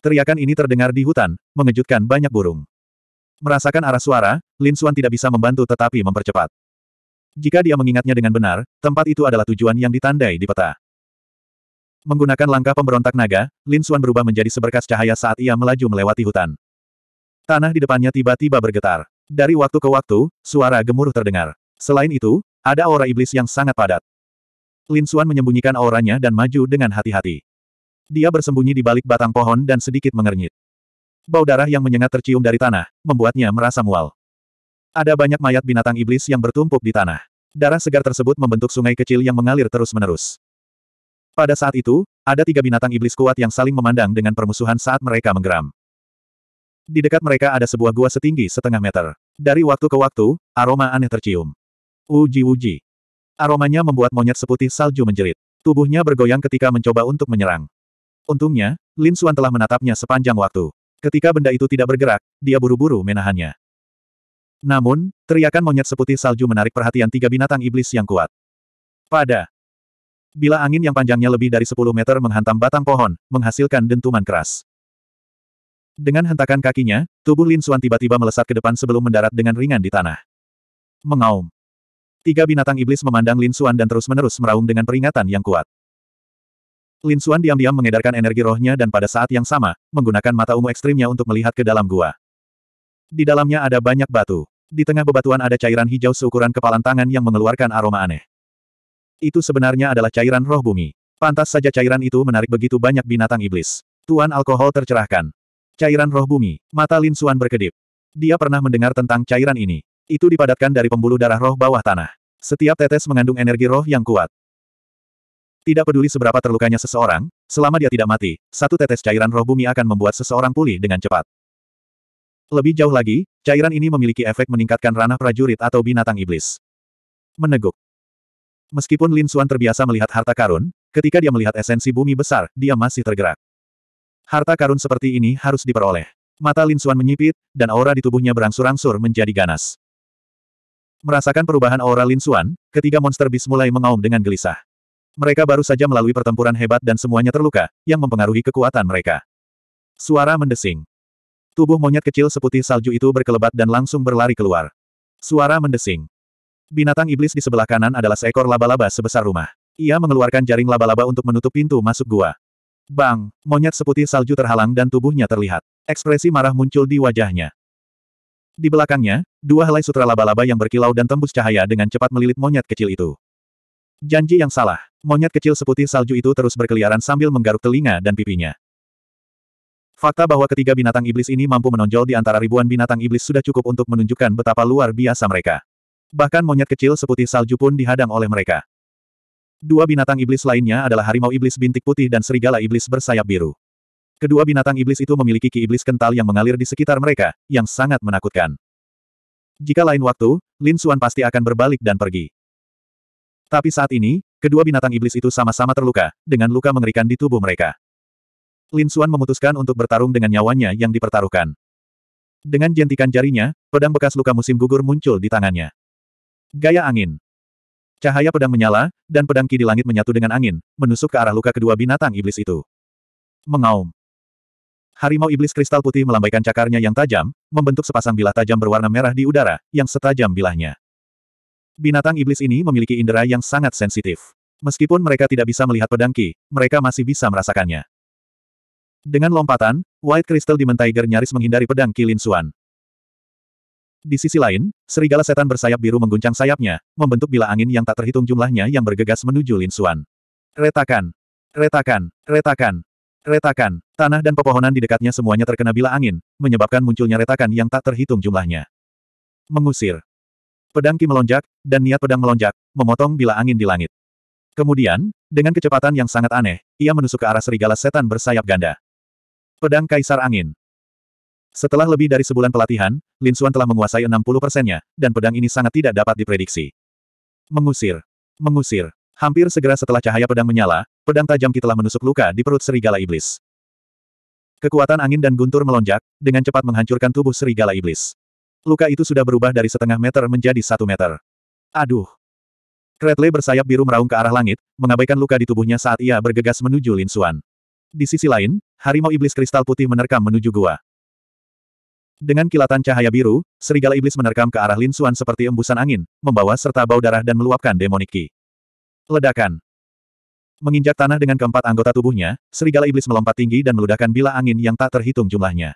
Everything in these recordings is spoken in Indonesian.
Teriakan ini terdengar di hutan, mengejutkan banyak burung. Merasakan arah suara, Lin Xuan tidak bisa membantu tetapi mempercepat. Jika dia mengingatnya dengan benar, tempat itu adalah tujuan yang ditandai di peta. Menggunakan langkah pemberontak naga, Lin Xuan berubah menjadi seberkas cahaya saat ia melaju melewati hutan. Tanah di depannya tiba-tiba bergetar. Dari waktu ke waktu, suara gemuruh terdengar. Selain itu, ada aura iblis yang sangat padat. Lin Xuan menyembunyikan auranya dan maju dengan hati-hati. Dia bersembunyi di balik batang pohon dan sedikit mengernyit. Bau darah yang menyengat tercium dari tanah, membuatnya merasa mual. Ada banyak mayat binatang iblis yang bertumpuk di tanah. Darah segar tersebut membentuk sungai kecil yang mengalir terus-menerus. Pada saat itu, ada tiga binatang iblis kuat yang saling memandang dengan permusuhan saat mereka menggeram. Di dekat mereka ada sebuah gua setinggi setengah meter. Dari waktu ke waktu, aroma aneh tercium. Uji-uji. Aromanya membuat monyet seputih salju menjerit. Tubuhnya bergoyang ketika mencoba untuk menyerang. Untungnya, Lin Xuan telah menatapnya sepanjang waktu. Ketika benda itu tidak bergerak, dia buru-buru menahannya. Namun, teriakan monyet seputih salju menarik perhatian tiga binatang iblis yang kuat. Pada bila angin yang panjangnya lebih dari 10 meter menghantam batang pohon, menghasilkan dentuman keras. Dengan hentakan kakinya, tubuh Lin Xuan tiba-tiba melesat ke depan sebelum mendarat dengan ringan di tanah. Mengaum. Tiga binatang iblis memandang Lin Xuan dan terus-menerus meraung dengan peringatan yang kuat. Lin Xuan diam-diam mengedarkan energi rohnya dan pada saat yang sama, menggunakan mata ungu ekstrimnya untuk melihat ke dalam gua. Di dalamnya ada banyak batu. Di tengah bebatuan ada cairan hijau seukuran kepalan tangan yang mengeluarkan aroma aneh. Itu sebenarnya adalah cairan roh bumi. Pantas saja cairan itu menarik begitu banyak binatang iblis. Tuan alkohol tercerahkan. Cairan roh bumi. Mata Lin Xuan berkedip. Dia pernah mendengar tentang cairan ini. Itu dipadatkan dari pembuluh darah roh bawah tanah. Setiap tetes mengandung energi roh yang kuat. Tidak peduli seberapa terlukanya seseorang, selama dia tidak mati, satu tetes cairan roh bumi akan membuat seseorang pulih dengan cepat. Lebih jauh lagi, cairan ini memiliki efek meningkatkan ranah prajurit atau binatang iblis. Meneguk. Meskipun Lin Xuan terbiasa melihat harta karun, ketika dia melihat esensi bumi besar, dia masih tergerak. Harta karun seperti ini harus diperoleh. Mata Lin Xuan menyipit, dan aura di tubuhnya berangsur-angsur menjadi ganas. Merasakan perubahan aura Lin Xuan, ketiga monster bis mulai mengaum dengan gelisah. Mereka baru saja melalui pertempuran hebat dan semuanya terluka, yang mempengaruhi kekuatan mereka. Suara mendesing. Tubuh monyet kecil seputih salju itu berkelebat dan langsung berlari keluar. Suara mendesing. Binatang iblis di sebelah kanan adalah seekor laba-laba sebesar rumah. Ia mengeluarkan jaring laba-laba untuk menutup pintu masuk gua. Bang! Monyet seputih salju terhalang dan tubuhnya terlihat. Ekspresi marah muncul di wajahnya. Di belakangnya, dua helai sutra laba-laba yang berkilau dan tembus cahaya dengan cepat melilit monyet kecil itu. Janji yang salah. Monyet kecil seputih salju itu terus berkeliaran sambil menggaruk telinga dan pipinya. Fakta bahwa ketiga binatang iblis ini mampu menonjol di antara ribuan binatang iblis sudah cukup untuk menunjukkan betapa luar biasa mereka. Bahkan monyet kecil seputih salju pun dihadang oleh mereka. Dua binatang iblis lainnya adalah harimau iblis bintik putih dan serigala iblis bersayap biru. Kedua binatang iblis itu memiliki ki iblis kental yang mengalir di sekitar mereka, yang sangat menakutkan. Jika lain waktu, Lin Xuan pasti akan berbalik dan pergi. Tapi saat ini, kedua binatang iblis itu sama-sama terluka, dengan luka mengerikan di tubuh mereka. Lin Xuan memutuskan untuk bertarung dengan nyawanya yang dipertaruhkan. Dengan jentikan jarinya, pedang bekas luka musim gugur muncul di tangannya. Gaya angin. Cahaya pedang menyala, dan pedang ki di langit menyatu dengan angin, menusuk ke arah luka kedua binatang iblis itu. Mengaum. Harimau iblis kristal putih melambaikan cakarnya yang tajam, membentuk sepasang bilah tajam berwarna merah di udara, yang setajam bilahnya. Binatang iblis ini memiliki indera yang sangat sensitif. Meskipun mereka tidak bisa melihat pedang Ki, mereka masih bisa merasakannya. Dengan lompatan, White Crystal Demon Tiger nyaris menghindari pedang Ki Lin Xuan. Di sisi lain, serigala setan bersayap biru mengguncang sayapnya, membentuk bila angin yang tak terhitung jumlahnya yang bergegas menuju Lin Xuan. Retakan! Retakan! Retakan! Retakan! Tanah dan pepohonan di dekatnya semuanya terkena bila angin, menyebabkan munculnya retakan yang tak terhitung jumlahnya. Mengusir. Pedang Ki melonjak, dan niat pedang melonjak, memotong bila angin di langit. Kemudian, dengan kecepatan yang sangat aneh, ia menusuk ke arah serigala setan bersayap ganda. Pedang Kaisar Angin Setelah lebih dari sebulan pelatihan, Lin Xuan telah menguasai 60 persennya, dan pedang ini sangat tidak dapat diprediksi. Mengusir. Mengusir. Hampir segera setelah cahaya pedang menyala, pedang tajam Ki telah menusuk luka di perut serigala iblis. Kekuatan angin dan guntur melonjak, dengan cepat menghancurkan tubuh serigala iblis. Luka itu sudah berubah dari setengah meter menjadi satu meter. Aduh! Kretle bersayap biru meraung ke arah langit, mengabaikan luka di tubuhnya saat ia bergegas menuju Lin Xuan. Di sisi lain, harimau iblis kristal putih menerkam menuju gua. Dengan kilatan cahaya biru, serigala iblis menerkam ke arah Lin Xuan seperti embusan angin, membawa serta bau darah dan meluapkan demonic ki. Ledakan. Menginjak tanah dengan keempat anggota tubuhnya, serigala iblis melompat tinggi dan meludahkan bila angin yang tak terhitung jumlahnya.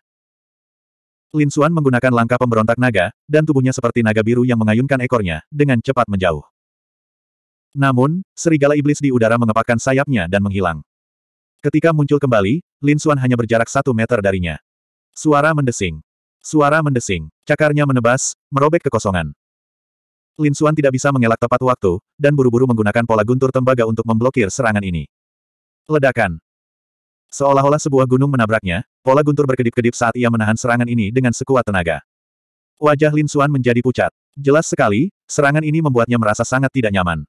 Lin Xuan menggunakan langkah pemberontak naga, dan tubuhnya seperti naga biru yang mengayunkan ekornya, dengan cepat menjauh. Namun, serigala iblis di udara mengepakkan sayapnya dan menghilang. Ketika muncul kembali, Lin Xuan hanya berjarak satu meter darinya. Suara mendesing. Suara mendesing. Cakarnya menebas, merobek kekosongan. Lin Xuan tidak bisa mengelak tepat waktu, dan buru-buru menggunakan pola guntur tembaga untuk memblokir serangan ini. Ledakan. Seolah-olah sebuah gunung menabraknya, pola guntur berkedip-kedip saat ia menahan serangan ini dengan sekuat tenaga. Wajah Lin Xuan menjadi pucat. Jelas sekali, serangan ini membuatnya merasa sangat tidak nyaman.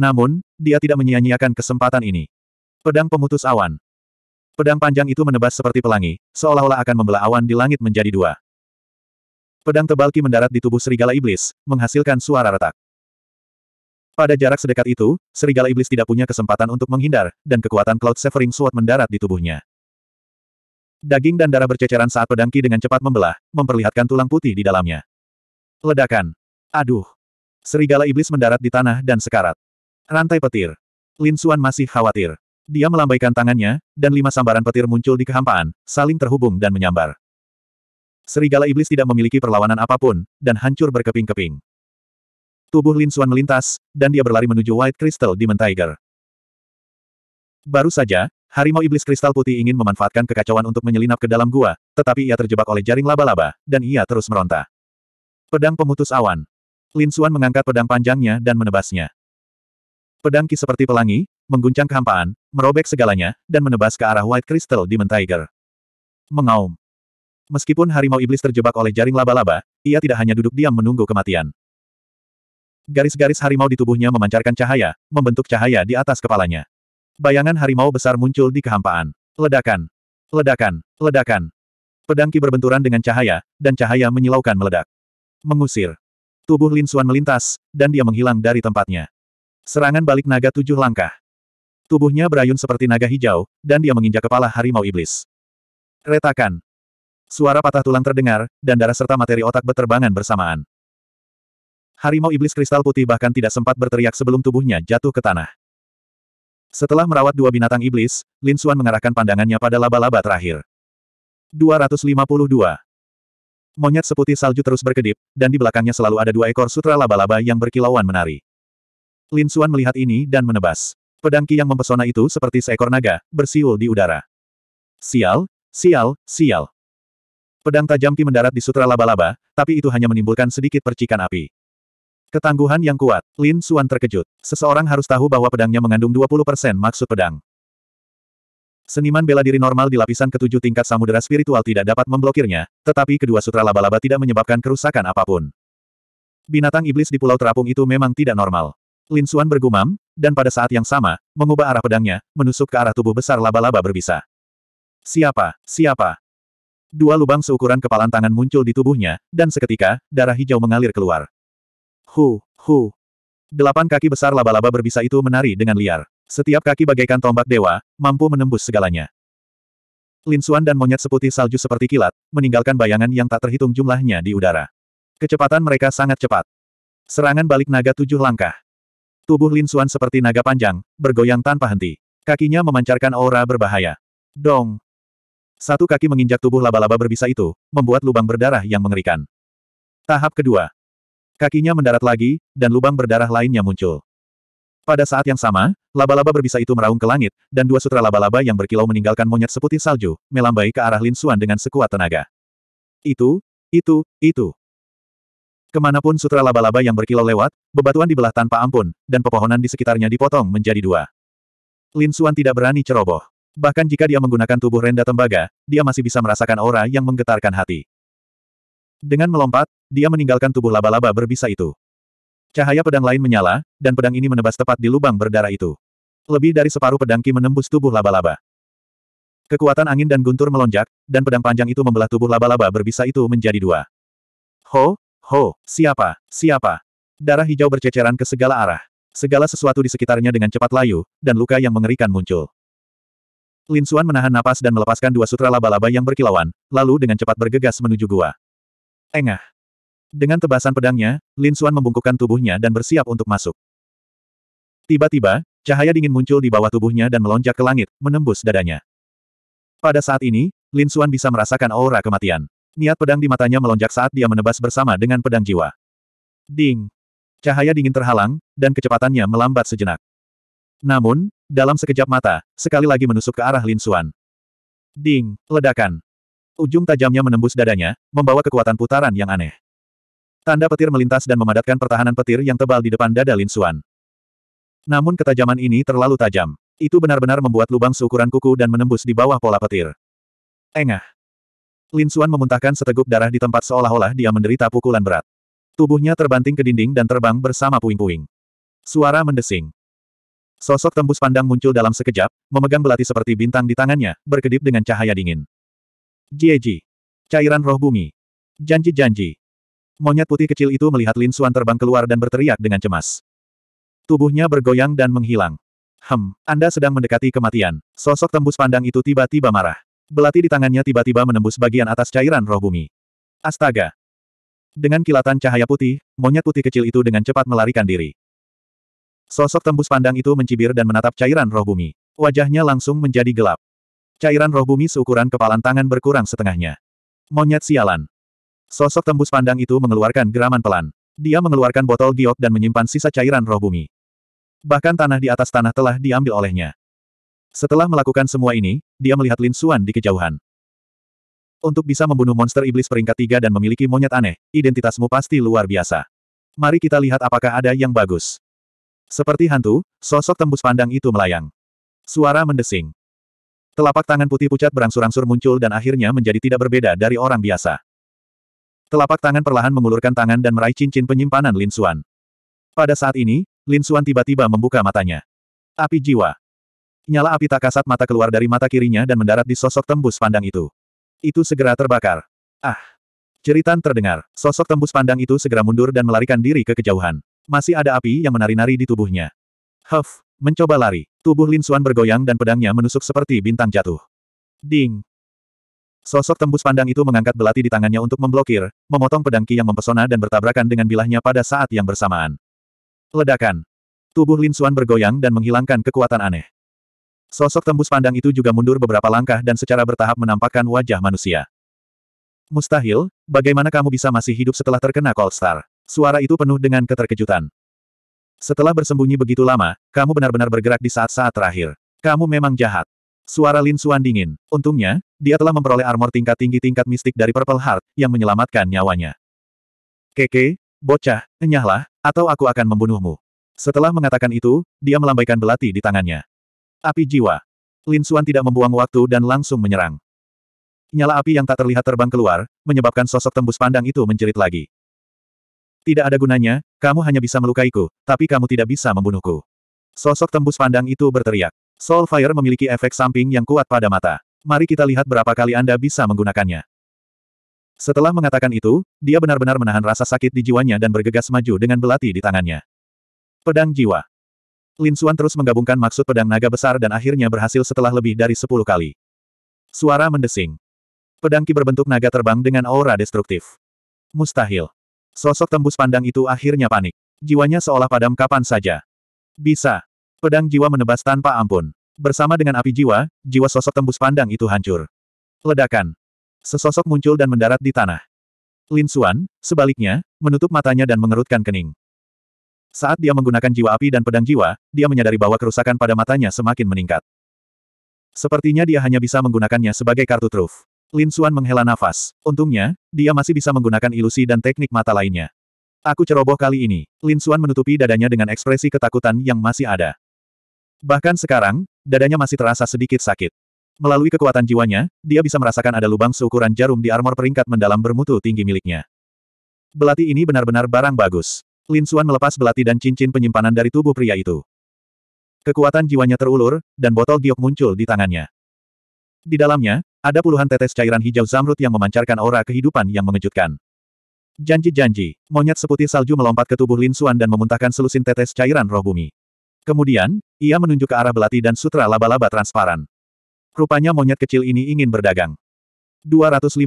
Namun, dia tidak menyia-nyiakan kesempatan ini. Pedang pemutus awan. Pedang panjang itu menebas seperti pelangi, seolah-olah akan membelah awan di langit menjadi dua. Pedang tebal Ki mendarat di tubuh serigala iblis, menghasilkan suara retak. Pada jarak sedekat itu, serigala iblis tidak punya kesempatan untuk menghindar, dan kekuatan Cloud Severing Sword mendarat di tubuhnya. Daging dan darah berceceran saat pedang Ki dengan cepat membelah, memperlihatkan tulang putih di dalamnya. Ledakan. Aduh. Serigala iblis mendarat di tanah dan sekarat. Rantai petir. Lin Xuan masih khawatir. Dia melambaikan tangannya, dan lima sambaran petir muncul di kehampaan, saling terhubung dan menyambar. Serigala iblis tidak memiliki perlawanan apa pun, dan hancur berkeping-keping. Tubuh Lin Xuan melintas, dan dia berlari menuju White Crystal Demon Tiger. Baru saja, harimau iblis kristal putih ingin memanfaatkan kekacauan untuk menyelinap ke dalam gua, tetapi ia terjebak oleh jaring laba-laba, dan ia terus meronta. Pedang pemutus awan. Lin Xuan mengangkat pedang panjangnya dan menebasnya. Pedang ki seperti pelangi, mengguncang kehampaan, merobek segalanya, dan menebas ke arah White Crystal Demon Tiger. Mengaum. Meskipun harimau iblis terjebak oleh jaring laba-laba, ia tidak hanya duduk diam menunggu kematian. Garis-garis harimau di tubuhnya memancarkan cahaya, membentuk cahaya di atas kepalanya. Bayangan harimau besar muncul di kehampaan. Ledakan. Ledakan. Ledakan. Pedangki berbenturan dengan cahaya, dan cahaya menyilaukan meledak. Mengusir. Tubuh Lin Xuan melintas, dan dia menghilang dari tempatnya. Serangan balik naga tujuh langkah. Tubuhnya berayun seperti naga hijau, dan dia menginjak kepala harimau iblis. Retakan. Suara patah tulang terdengar, dan darah serta materi otak beterbangan bersamaan. Harimau iblis kristal putih bahkan tidak sempat berteriak sebelum tubuhnya jatuh ke tanah. Setelah merawat dua binatang iblis, Lin Xuan mengarahkan pandangannya pada laba-laba terakhir. 252. Monyet seputih salju terus berkedip, dan di belakangnya selalu ada dua ekor sutra laba-laba yang berkilauan menari. Lin Xuan melihat ini dan menebas. Pedang Ki yang mempesona itu seperti seekor naga, bersiul di udara. Sial, sial, sial. Pedang tajam Ki mendarat di sutra laba-laba, tapi itu hanya menimbulkan sedikit percikan api. Ketangguhan yang kuat. Lin Xuan terkejut. Seseorang harus tahu bahwa pedangnya mengandung 20% maksud pedang. Seniman bela diri normal di lapisan ketujuh tingkat samudera spiritual tidak dapat memblokirnya, tetapi kedua sutra laba-laba tidak menyebabkan kerusakan apa pun. Binatang iblis di pulau terapung itu memang tidak normal. Lin Xuan bergumam, dan pada saat yang sama, mengubah arah pedangnya, menusuk ke arah tubuh besar laba-laba berbisa. Siapa? Siapa? Dua lubang seukuran kepalan tangan muncul di tubuhnya, dan seketika, darah hijau mengalir keluar. Hu, hu. Delapan kaki besar laba-laba berbisa itu menari dengan liar. Setiap kaki bagaikan tombak dewa, mampu menembus segalanya. Lin Xuan dan monyet seputih salju seperti kilat, meninggalkan bayangan yang tak terhitung jumlahnya di udara. Kecepatan mereka sangat cepat. Serangan balik naga tujuh langkah. Tubuh Lin Xuan seperti naga panjang, bergoyang tanpa henti. Kakinya memancarkan aura berbahaya. Dong! Satu kaki menginjak tubuh laba-laba berbisa itu, membuat lubang berdarah yang mengerikan. Tahap kedua. Kakinya mendarat lagi, dan lubang berdarah lainnya muncul. Pada saat yang sama, laba-laba berbisa itu meraung ke langit, dan dua sutra laba-laba yang berkilau meninggalkan monyet seputih salju, melambai ke arah Lin Xuan dengan sekuat tenaga. Itu, itu, itu. Ke mana pun sutra laba-laba yang berkilau lewat, bebatuan dibelah tanpa ampun, dan pepohonan di sekitarnya dipotong menjadi dua. Lin Xuan tidak berani ceroboh. Bahkan jika dia menggunakan tubuh renda tembaga, dia masih bisa merasakan aura yang menggetarkan hati. Dengan melompat, dia meninggalkan tubuh laba-laba berbisa itu. Cahaya pedang lain menyala, dan pedang ini menebas tepat di lubang berdarah itu. Lebih dari separuh pedang Ki menembus tubuh laba-laba. Kekuatan angin dan guntur melonjak, dan pedang panjang itu membelah tubuh laba-laba berbisa itu menjadi dua. Ho, ho, siapa, siapa? Darah hijau berceceran ke segala arah. Segala sesuatu di sekitarnya dengan cepat layu, dan luka yang mengerikan muncul. Lin Xuan menahan napas dan melepaskan dua sutra laba-laba yang berkilauan, lalu dengan cepat bergegas menuju gua. Engah. Dengan tebasan pedangnya, Lin Xuan membungkukkan tubuhnya dan bersiap untuk masuk. Tiba-tiba, cahaya dingin muncul di bawah tubuhnya dan melonjak ke langit, menembus dadanya. Pada saat ini, Lin Xuan bisa merasakan aura kematian. Niat pedang di matanya melonjak saat dia menebas bersama dengan pedang jiwa. Ding! Cahaya dingin terhalang, dan kecepatannya melambat sejenak. Namun, dalam sekejap mata, sekali lagi menusuk ke arah Lin Xuan. Ding! Ledakan! Ujung tajamnya menembus dadanya, membawa kekuatan putaran yang aneh. Tanda petir melintas dan memadatkan pertahanan petir yang tebal di depan dada Lin Xuan. Namun ketajaman ini terlalu tajam. Itu benar-benar membuat lubang seukuran kuku dan menembus di bawah pola petir. Engah! Lin Xuan memuntahkan seteguk darah di tempat seolah-olah dia menderita pukulan berat. Tubuhnya terbanting ke dinding dan terbang bersama puing-puing. Suara mendesing. Sosok tembus pandang muncul dalam sekejap, memegang belati seperti bintang di tangannya, berkedip dengan cahaya dingin. Jieji. Cairan roh bumi. Janji-janji. Monyet putih kecil itu melihat Lin Xuan terbang keluar dan berteriak dengan cemas. Tubuhnya bergoyang dan menghilang. Hem, Anda sedang mendekati kematian. Sosok tembus pandang itu tiba-tiba marah. Belati di tangannya tiba-tiba menembus bagian atas cairan roh bumi. Astaga! Dengan kilatan cahaya putih, monyet putih kecil itu dengan cepat melarikan diri. Sosok tembus pandang itu mencibir dan menatap cairan roh bumi. Wajahnya langsung menjadi gelap. Cairan roh bumi seukuran kepalan tangan berkurang setengahnya. Monyet sialan. Sosok tembus pandang itu mengeluarkan geraman pelan. Dia mengeluarkan botol giok dan menyimpan sisa cairan roh bumi. Bahkan tanah di atas tanah telah diambil olehnya. Setelah melakukan semua ini, dia melihat Lin Xuan di kejauhan. Untuk bisa membunuh monster iblis peringkat tiga dan memiliki monyet aneh, identitasmu pasti luar biasa. Mari kita lihat apakah ada yang bagus. Seperti hantu, sosok tembus pandang itu melayang. Suara mendesing. Telapak tangan putih pucat berangsur-angsur muncul dan akhirnya menjadi tidak berbeda dari orang biasa. Telapak tangan perlahan mengulurkan tangan dan meraih cincin penyimpanan Lin Xuan. Pada saat ini, Lin Xuan tiba-tiba membuka matanya. Api jiwa. Nyala api tak kasat mata keluar dari mata kirinya dan mendarat di sosok tembus pandang itu. Itu segera terbakar. Ah! Jeritan terdengar. Sosok tembus pandang itu segera mundur dan melarikan diri ke kejauhan. Masih ada api yang menari-nari di tubuhnya. Huff, mencoba lari. Tubuh Lin Xuan bergoyang dan pedangnya menusuk seperti bintang jatuh. Ding! Sosok tembus pandang itu mengangkat belati di tangannya untuk memblokir, memotong pedang Ki yang mempesona dan bertabrakan dengan bilahnya pada saat yang bersamaan. Ledakan! Tubuh Lin Xuan bergoyang dan menghilangkan kekuatan aneh. Sosok tembus pandang itu juga mundur beberapa langkah dan secara bertahap menampakkan wajah manusia. Mustahil, bagaimana kamu bisa masih hidup setelah terkena Cold Star? Suara itu penuh dengan keterkejutan. Setelah bersembunyi begitu lama, kamu benar-benar bergerak di saat-saat terakhir. Kamu memang jahat. Suara Lin Xuan dingin. Untungnya, dia telah memperoleh armor tingkat tinggi tingkat mistik dari Purple Heart, yang menyelamatkan nyawanya. Keke, bocah, enyahlah, atau aku akan membunuhmu. Setelah mengatakan itu, dia melambaikan belati di tangannya. Api jiwa. Lin Xuan tidak membuang waktu dan langsung menyerang. Nyala api yang tak terlihat terbang keluar, menyebabkan sosok tembus pandang itu menjerit lagi. Tidak ada gunanya, kamu hanya bisa melukaiku, tapi kamu tidak bisa membunuhku. Sosok tembus pandang itu berteriak. Soul Fire memiliki efek samping yang kuat pada mata. Mari kita lihat berapa kali Anda bisa menggunakannya. Setelah mengatakan itu, dia benar-benar menahan rasa sakit di jiwanya dan bergegas maju dengan belati di tangannya. Pedang Jiwa Lin Xuan terus menggabungkan maksud pedang naga besar dan akhirnya berhasil setelah lebih dari sepuluh kali. Suara mendesing. Pedang ki berbentuk naga terbang dengan aura destruktif. Mustahil. Sosok tembus pandang itu akhirnya panik. Jiwanya seolah padam kapan saja. Bisa. Pedang jiwa menebas tanpa ampun. Bersama dengan api jiwa, jiwa sosok tembus pandang itu hancur. Ledakan. Sesosok muncul dan mendarat di tanah. Lin Xuan, sebaliknya, menutup matanya dan mengerutkan kening. Saat dia menggunakan jiwa api dan pedang jiwa, dia menyadari bahwa kerusakan pada matanya semakin meningkat. Sepertinya dia hanya bisa menggunakannya sebagai kartu truf. Lin Xuan menghela nafas. Untungnya, dia masih bisa menggunakan ilusi dan teknik mata lainnya. Aku ceroboh kali ini. Lin Xuan menutupi dadanya dengan ekspresi ketakutan yang masih ada. Bahkan sekarang, dadanya masih terasa sedikit sakit. Melalui kekuatan jiwanya, dia bisa merasakan ada lubang seukuran jarum di armor peringkat mendalam bermutu tinggi miliknya. Belati ini benar-benar barang bagus. Lin Xuan melepas belati dan cincin penyimpanan dari tubuh pria itu. Kekuatan jiwanya terulur, dan botol giok muncul di tangannya. Di dalamnya, ada puluhan tetes cairan hijau zamrud yang memancarkan aura kehidupan yang mengejutkan. Janji-janji, monyet seputih salju melompat ke tubuh Lin Xuan dan memuntahkan selusin tetes cairan roh bumi. Kemudian, ia menunjuk ke arah belati dan sutra laba-laba transparan. Rupanya monyet kecil ini ingin berdagang. 253.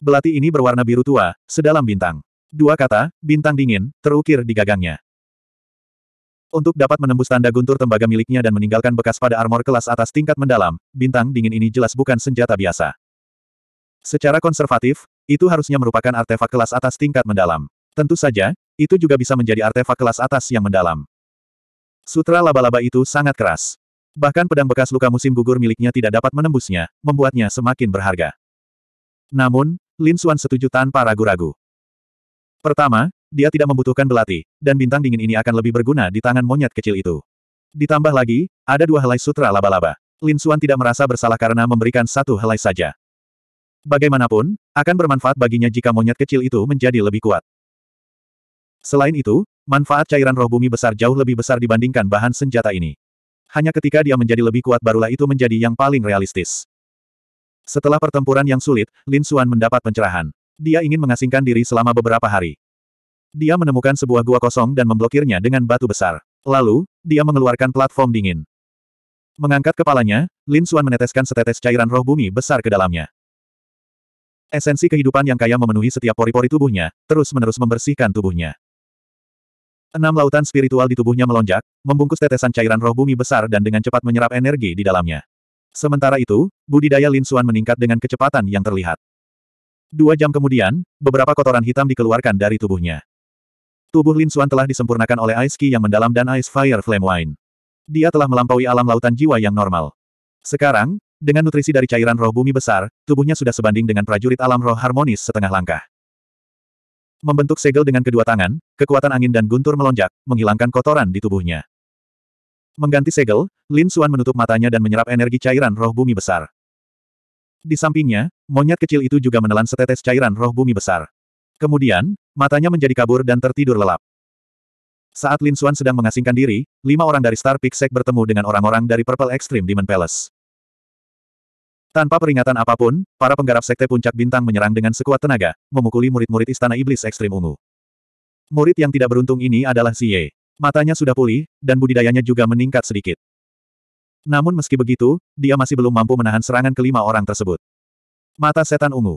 Belati ini berwarna biru tua, sedalam bintang. Dua kata, bintang dingin, terukir di gagangnya. Untuk dapat menembus tanda guntur tembaga miliknya dan meninggalkan bekas pada armor kelas atas tingkat mendalam, bintang dingin ini jelas bukan senjata biasa. Secara konservatif, itu harusnya merupakan artefak kelas atas tingkat mendalam. Tentu saja, itu juga bisa menjadi artefak kelas atas yang mendalam. Sutra laba-laba itu sangat keras. Bahkan pedang bekas luka musim gugur miliknya tidak dapat menembusnya, membuatnya semakin berharga. Namun, Lin Xuan setuju tanpa ragu-ragu. Pertama, dia tidak membutuhkan belati, dan bintang dingin ini akan lebih berguna di tangan monyet kecil itu. Ditambah lagi, ada dua helai sutra laba-laba. Lin Xuan tidak merasa bersalah karena memberikan satu helai saja. Bagaimanapun, akan bermanfaat baginya jika monyet kecil itu menjadi lebih kuat. Selain itu, manfaat cairan roh bumi besar jauh lebih besar dibandingkan bahan senjata ini. Hanya ketika dia menjadi lebih kuat barulah itu menjadi yang paling realistis. Setelah pertempuran yang sulit, Lin Xuan mendapat pencerahan. Dia ingin mengasingkan diri selama beberapa hari. Dia menemukan sebuah gua kosong dan memblokirnya dengan batu besar. Lalu, dia mengeluarkan platform dingin. Mengangkat kepalanya, Lin Xuan meneteskan setetes cairan roh bumi besar ke dalamnya. Esensi kehidupan yang kaya memenuhi setiap pori-pori tubuhnya, terus-menerus membersihkan tubuhnya. Enam lautan spiritual di tubuhnya melonjak, membungkus tetesan cairan roh bumi besar dan dengan cepat menyerap energi di dalamnya. Sementara itu, budidaya Lin Xuan meningkat dengan kecepatan yang terlihat. Dua jam kemudian, beberapa kotoran hitam dikeluarkan dari tubuhnya. Tubuh Lin Xuan telah disempurnakan oleh Ice Ki yang mendalam dan Ice Fire Flame Wine. Dia telah melampaui alam lautan jiwa yang normal. Sekarang, dengan nutrisi dari cairan roh bumi besar, tubuhnya sudah sebanding dengan prajurit alam roh harmonis setengah langkah. Membentuk segel dengan kedua tangan, kekuatan angin dan guntur melonjak, menghilangkan kotoran di tubuhnya. Mengganti segel, Lin Xuan menutup matanya dan menyerap energi cairan roh bumi besar. Di sampingnya, monyet kecil itu juga menelan setetes cairan roh bumi besar. Kemudian, matanya menjadi kabur dan tertidur lelap. Saat Lin Xuan sedang mengasingkan diri, lima orang dari Star Sect bertemu dengan orang-orang dari Purple Extreme Demon Palace. Tanpa peringatan apa pun, para penggarap Sekte Puncak Bintang menyerang dengan sekuat tenaga, memukuli murid-murid Istana Iblis Ekstrim Ungu. Murid yang tidak beruntung ini adalah Xie. Matanya sudah pulih, dan budidayanya juga meningkat sedikit. Namun meski begitu, dia masih belum mampu menahan serangan kelima orang tersebut. Mata Setan Ungu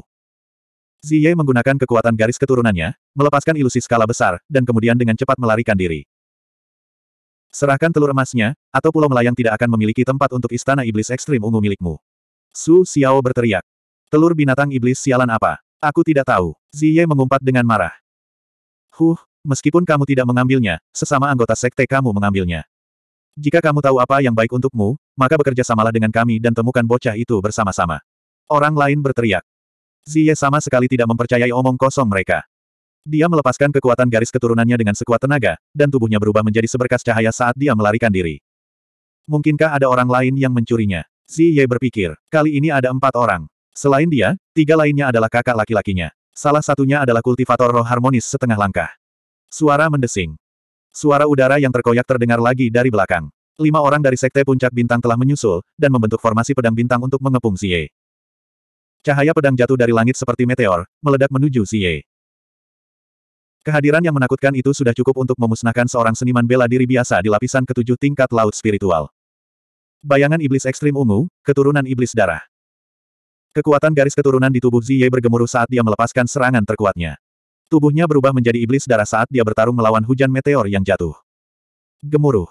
Ziye menggunakan kekuatan garis keturunannya, melepaskan ilusi skala besar, dan kemudian dengan cepat melarikan diri. Serahkan telur emasnya, atau pulau melayang tidak akan memiliki tempat untuk istana iblis ekstrim ungu milikmu. Su Xiao berteriak. Telur binatang iblis sialan apa? Aku tidak tahu. Ziye mengumpat dengan marah. Huh, meskipun kamu tidak mengambilnya, sesama anggota sekte kamu mengambilnya. Jika kamu tahu apa yang baik untukmu, maka bekerja samalah dengan kami dan temukan bocah itu bersama-sama. Orang lain berteriak. Ziye sama sekali tidak mempercayai omong kosong mereka. Dia melepaskan kekuatan garis keturunannya dengan sekuat tenaga, dan tubuhnya berubah menjadi seberkas cahaya saat dia melarikan diri. Mungkinkah ada orang lain yang mencurinya? Ziye berpikir, kali ini ada empat orang. Selain dia, tiga lainnya adalah kakak laki-lakinya. Salah satunya adalah kultivator roh harmonis setengah langkah. Suara mendesing. Suara udara yang terkoyak terdengar lagi dari belakang. Lima orang dari Sekte Puncak Bintang telah menyusul, dan membentuk formasi pedang bintang untuk mengepung Ziye. Cahaya pedang jatuh dari langit seperti meteor, meledak menuju Xie. Kehadiran yang menakutkan itu sudah cukup untuk memusnahkan seorang seniman bela diri biasa di lapisan ketujuh tingkat laut spiritual. Bayangan iblis ekstrim ungu, keturunan iblis darah. Kekuatan garis keturunan di tubuh Ziye bergemuruh saat dia melepaskan serangan terkuatnya. Tubuhnya berubah menjadi iblis darah saat dia bertarung melawan hujan meteor yang jatuh. Gemuruh.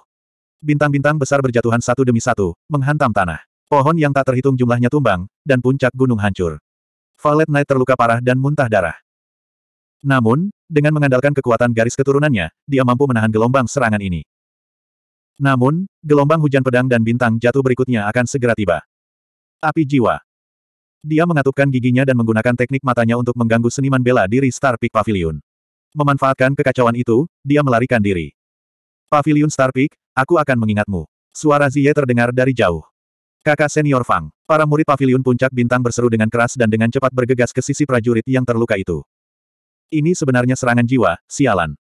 Bintang-bintang besar berjatuhan satu demi satu, menghantam tanah. Pohon yang tak terhitung jumlahnya tumbang, dan puncak gunung hancur. Violet Knight terluka parah dan muntah darah. Namun, dengan mengandalkan kekuatan garis keturunannya, dia mampu menahan gelombang serangan ini. Namun, gelombang hujan pedang dan bintang jatuh berikutnya akan segera tiba. Api jiwa. Dia mengatupkan giginya dan menggunakan teknik matanya untuk mengganggu seniman bela diri Star Peak Pavilion. Memanfaatkan kekacauan itu, dia melarikan diri. Pavilion Star Peak, aku akan mengingatmu. Suara Ziye terdengar dari jauh. Kakak senior Fang. Para murid pavilion puncak bintang berseru dengan keras dan dengan cepat bergegas ke sisi prajurit yang terluka itu. Ini sebenarnya serangan jiwa, sialan.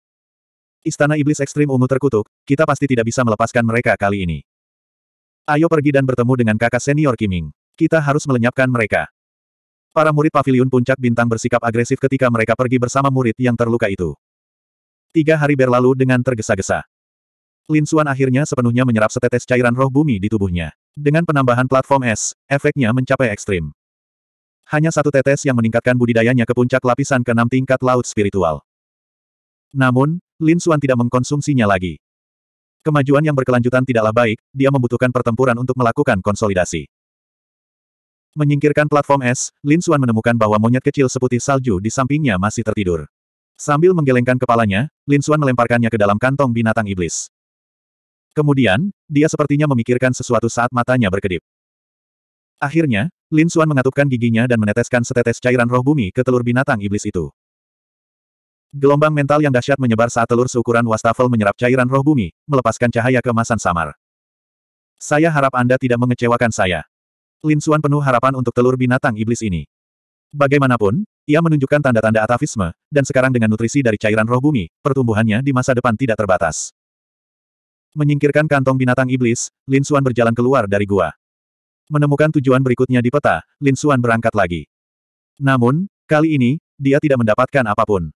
Istana Iblis Ekstrim Ungu terkutuk, kita pasti tidak bisa melepaskan mereka kali ini. Ayo pergi dan bertemu dengan kakak senior Kiming. Kita harus melenyapkan mereka. Para murid pavilion puncak bintang bersikap agresif ketika mereka pergi bersama murid yang terluka itu. Tiga hari berlalu dengan tergesa-gesa. Lin Xuan akhirnya sepenuhnya menyerap setetes cairan roh bumi di tubuhnya. Dengan penambahan platform es, efeknya mencapai ekstrim. Hanya satu tetes yang meningkatkan budidayanya ke puncak lapisan ke-6 tingkat laut spiritual. Namun, Lin Xuan tidak mengkonsumsinya lagi. Kemajuan yang berkelanjutan tidaklah baik, dia membutuhkan pertempuran untuk melakukan konsolidasi. Menyingkirkan platform es, Lin Xuan menemukan bahwa monyet kecil seputih salju di sampingnya masih tertidur. Sambil menggelengkan kepalanya, Lin Xuan melemparkannya ke dalam kantong binatang iblis. Kemudian, dia sepertinya memikirkan sesuatu saat matanya berkedip. Akhirnya, Lin Xuan mengatupkan giginya dan meneteskan setetes cairan roh bumi ke telur binatang iblis itu. Gelombang mental yang dahsyat menyebar saat telur seukuran wastafel menyerap cairan roh bumi, melepaskan cahaya kemasan samar. Saya harap Anda tidak mengecewakan saya. Lin Xuan penuh harapan untuk telur binatang iblis ini. Bagaimanapun, ia menunjukkan tanda-tanda atavisme, dan sekarang dengan nutrisi dari cairan roh bumi, pertumbuhannya di masa depan tidak terbatas. Menyingkirkan kantong binatang iblis, Lin Xuan berjalan keluar dari gua. Menemukan tujuan berikutnya di peta, Lin Xuan berangkat lagi. Namun, kali ini, dia tidak mendapatkan apa pun.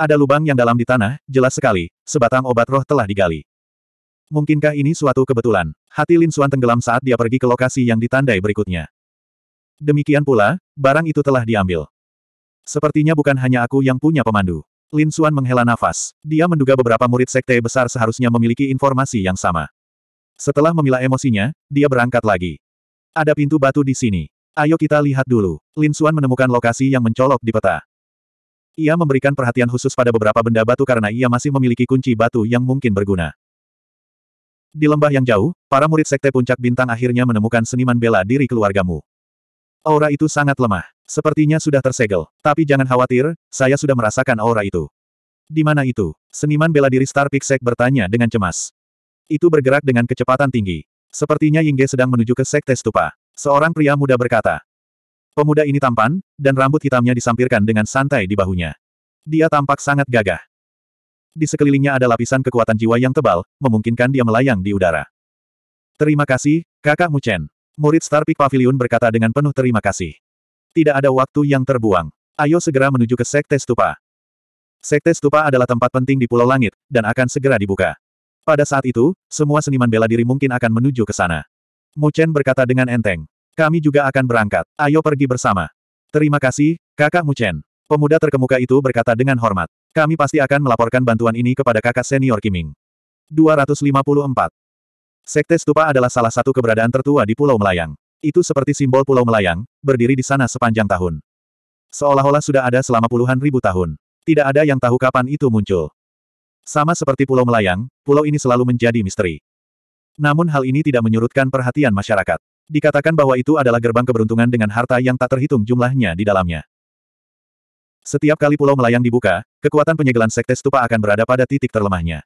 Ada lubang yang dalam di tanah, jelas sekali, sebatang obat roh telah digali. Mungkinkah ini suatu kebetulan? Hati Lin Xuan tenggelam saat dia pergi ke lokasi yang ditandai berikutnya. Demikian pula, barang itu telah diambil. Sepertinya bukan hanya aku yang punya pemandu. Lin Xuan menghela nafas. Dia menduga beberapa murid sekte besar seharusnya memiliki informasi yang sama. Setelah memilah emosinya, dia berangkat lagi. Ada pintu batu di sini. Ayo kita lihat dulu. Lin Xuan menemukan lokasi yang mencolok di peta. Ia memberikan perhatian khusus pada beberapa benda batu karena ia masih memiliki kunci batu yang mungkin berguna. Di lembah yang jauh, para murid sekte puncak bintang akhirnya menemukan seniman bela diri keluargamu. Aura itu sangat lemah. Sepertinya sudah tersegel. Tapi jangan khawatir, saya sudah merasakan aura itu. Di mana itu? Seniman bela diri Star Pixek bertanya dengan cemas. Itu bergerak dengan kecepatan tinggi. Sepertinya Yingge sedang menuju ke Sekte Stupa. Seorang pria muda berkata. Pemuda ini tampan, dan rambut hitamnya disampirkan dengan santai di bahunya. Dia tampak sangat gagah. Di sekelilingnya ada lapisan kekuatan jiwa yang tebal, memungkinkan dia melayang di udara. Terima kasih, kakak Muchen. Murid Star Peak Pavilion berkata dengan penuh terima kasih. Tidak ada waktu yang terbuang. Ayo segera menuju ke Sekte Stupa. Sekte Stupa adalah tempat penting di Pulau Langit, dan akan segera dibuka. Pada saat itu, semua seniman bela diri mungkin akan menuju ke sana. Mu Chen berkata dengan enteng. Kami juga akan berangkat. Ayo pergi bersama. Terima kasih, kakak Mu Chen. Pemuda terkemuka itu berkata dengan hormat. Kami pasti akan melaporkan bantuan ini kepada kakak senior Kiming. 254. Sekte Stupa adalah salah satu keberadaan tertua di Pulau Melayang. Itu seperti simbol Pulau Melayang, berdiri di sana sepanjang tahun. Seolah-olah sudah ada selama puluhan ribu tahun. Tidak ada yang tahu kapan itu muncul. Sama seperti Pulau Melayang, pulau ini selalu menjadi misteri. Namun hal ini tidak menyurutkan perhatian masyarakat. Dikatakan bahwa itu adalah gerbang keberuntungan dengan harta yang tak terhitung jumlahnya di dalamnya. Setiap kali Pulau Melayang dibuka, kekuatan penyegelan Sekte Stupa akan berada pada titik terlemahnya.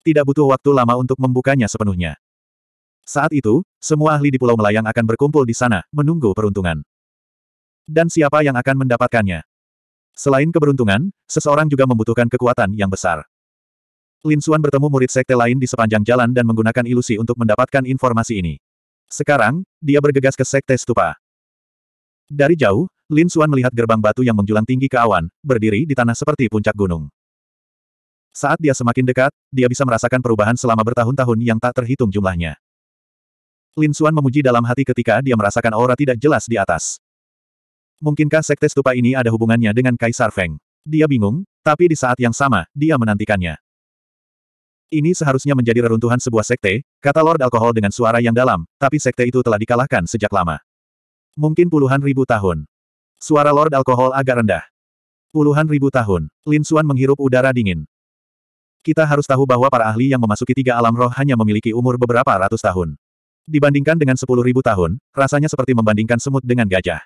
Tidak butuh waktu lama untuk membukanya sepenuhnya. Saat itu, semua ahli di Pulau Melayang akan berkumpul di sana, menunggu peruntungan. Dan siapa yang akan mendapatkannya? Selain keberuntungan, seseorang juga membutuhkan kekuatan yang besar. Lin Xuan bertemu murid sekte lain di sepanjang jalan dan menggunakan ilusi untuk mendapatkan informasi ini. Sekarang, dia bergegas ke sekte stupa. Dari jauh, Lin Xuan melihat gerbang batu yang menjulang tinggi ke awan, berdiri di tanah seperti puncak gunung. Saat dia semakin dekat, dia bisa merasakan perubahan selama bertahun-tahun yang tak terhitung jumlahnya. Lin Xuan memuji dalam hati ketika dia merasakan aura tidak jelas di atas. Mungkinkah sekte stupa ini ada hubungannya dengan Kaisar Feng? Dia bingung, tapi di saat yang sama, dia menantikannya. Ini seharusnya menjadi reruntuhan sebuah sekte, kata Lord Alkohol dengan suara yang dalam, tapi sekte itu telah dikalahkan sejak lama. Mungkin puluhan ribu tahun. Suara Lord Alkohol agak rendah. Puluhan ribu tahun. Lin Xuan menghirup udara dingin. Kita harus tahu bahwa para ahli yang memasuki tiga alam roh hanya memiliki umur beberapa ratus tahun. Dibandingkan dengan sepuluh ribu tahun, rasanya seperti membandingkan semut dengan gajah.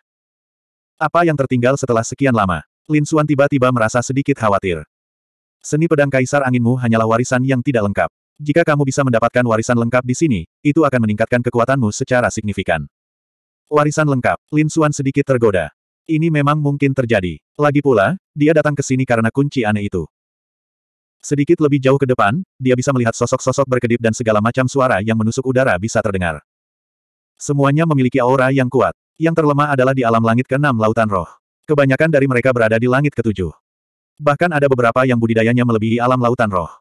Apa yang tertinggal setelah sekian lama? Lin Xuan tiba-tiba merasa sedikit khawatir. Seni pedang kaisar anginmu hanyalah warisan yang tidak lengkap. Jika kamu bisa mendapatkan warisan lengkap di sini, itu akan meningkatkan kekuatanmu secara signifikan. Warisan lengkap, Lin Xuan sedikit tergoda. Ini memang mungkin terjadi. Lagi pula, dia datang ke sini karena kunci aneh itu. Sedikit lebih jauh ke depan, dia bisa melihat sosok-sosok berkedip dan segala macam suara yang menusuk udara bisa terdengar. Semuanya memiliki aura yang kuat. Yang terlemah adalah di alam langit keenam lautan roh. Kebanyakan dari mereka berada di langit ketujuh. Bahkan ada beberapa yang budidayanya melebihi alam lautan roh.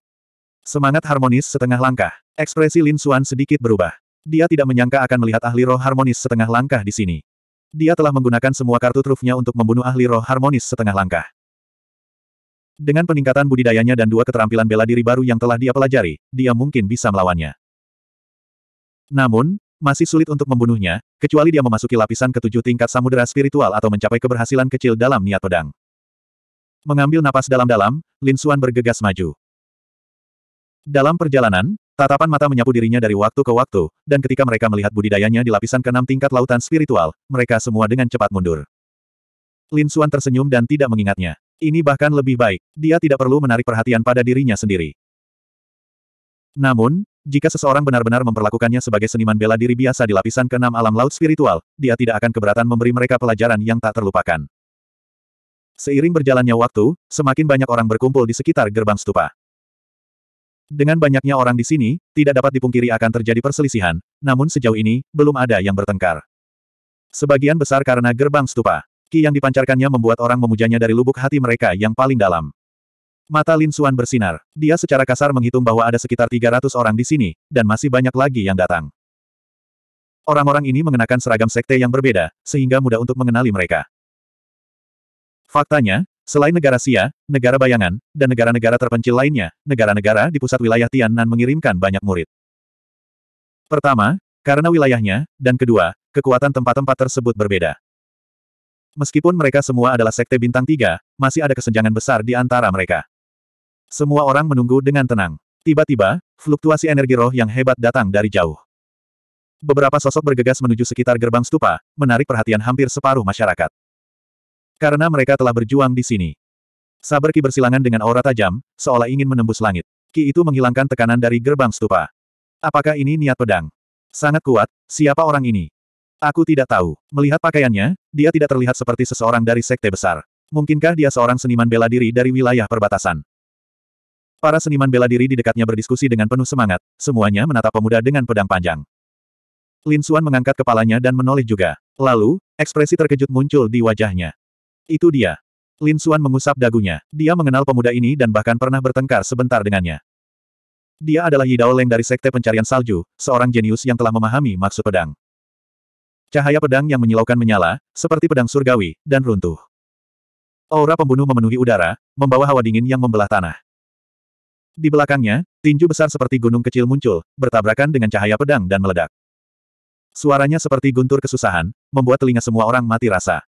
Semangat harmonis setengah langkah. Ekspresi Lin Xuan sedikit berubah. Dia tidak menyangka akan melihat ahli roh harmonis setengah langkah di sini. Dia telah menggunakan semua kartu trufnya untuk membunuh ahli roh harmonis setengah langkah. Dengan peningkatan budidayanya dan dua keterampilan bela diri baru yang telah dia pelajari, dia mungkin bisa melawannya. Namun, masih sulit untuk membunuhnya, kecuali dia memasuki lapisan ketujuh tingkat samudera spiritual atau mencapai keberhasilan kecil dalam niat pedang. Mengambil napas dalam-dalam, Lin Xuan bergegas maju. Dalam perjalanan, tatapan mata menyapu dirinya dari waktu ke waktu, dan ketika mereka melihat budidayanya di lapisan keenam tingkat lautan spiritual, mereka semua dengan cepat mundur. Lin Xuan tersenyum dan tidak mengingatnya. Ini bahkan lebih baik, dia tidak perlu menarik perhatian pada dirinya sendiri. Namun, jika seseorang benar-benar memperlakukannya sebagai seniman bela diri biasa di lapisan keenam alam laut spiritual, dia tidak akan keberatan memberi mereka pelajaran yang tak terlupakan. Seiring berjalannya waktu, semakin banyak orang berkumpul di sekitar gerbang stupa. Dengan banyaknya orang di sini, tidak dapat dipungkiri akan terjadi perselisihan, namun sejauh ini, belum ada yang bertengkar. Sebagian besar karena gerbang stupa. Ki yang dipancarkannya membuat orang memujanya dari lubuk hati mereka yang paling dalam. Mata Lin Xuan bersinar. Dia secara kasar menghitung bahwa ada sekitar 300 orang di sini, dan masih banyak lagi yang datang. Orang-orang ini mengenakan seragam sekte yang berbeda, sehingga mudah untuk mengenali mereka. Faktanya, Selain negara Xia, negara bayangan, dan negara-negara terpencil lainnya, negara-negara di pusat wilayah Tiannan mengirimkan banyak murid. Pertama, karena wilayahnya, dan kedua, kekuatan tempat-tempat tersebut berbeda. Meskipun mereka semua adalah sekte bintang tiga, masih ada kesenjangan besar di antara mereka. Semua orang menunggu dengan tenang. Tiba-tiba, fluktuasi energi roh yang hebat datang dari jauh. Beberapa sosok bergegas menuju sekitar gerbang stupa, menarik perhatian hampir separuh masyarakat. Karena mereka telah berjuang di sini. Saber Ki bersilangan dengan aura tajam, seolah ingin menembus langit. Ki itu menghilangkan tekanan dari gerbang stupa. Apakah ini niat pedang? Sangat kuat, siapa orang ini? Aku tidak tahu. Melihat pakaiannya, dia tidak terlihat seperti seseorang dari sekte besar. Mungkinkah dia seorang seniman bela diri dari wilayah perbatasan? Para seniman bela diri di dekatnya berdiskusi dengan penuh semangat, semuanya menatap pemuda dengan pedang panjang. Lin Xuan mengangkat kepalanya dan menoleh juga. Lalu, ekspresi terkejut muncul di wajahnya. Itu dia. Lin Xuan mengusap dagunya. Dia mengenal pemuda ini dan bahkan pernah bertengkar sebentar dengannya. Dia adalah Yi Leng dari Sekte Pencarian Salju, seorang jenius yang telah memahami maksud pedang. Cahaya pedang yang menyilaukan menyala, seperti pedang surgawi, dan runtuh. Aura pembunuh memenuhi udara, membawa hawa dingin yang membelah tanah. Di belakangnya, tinju besar seperti gunung kecil muncul, bertabrakan dengan cahaya pedang dan meledak. Suaranya seperti guntur kesusahan, membuat telinga semua orang mati rasa.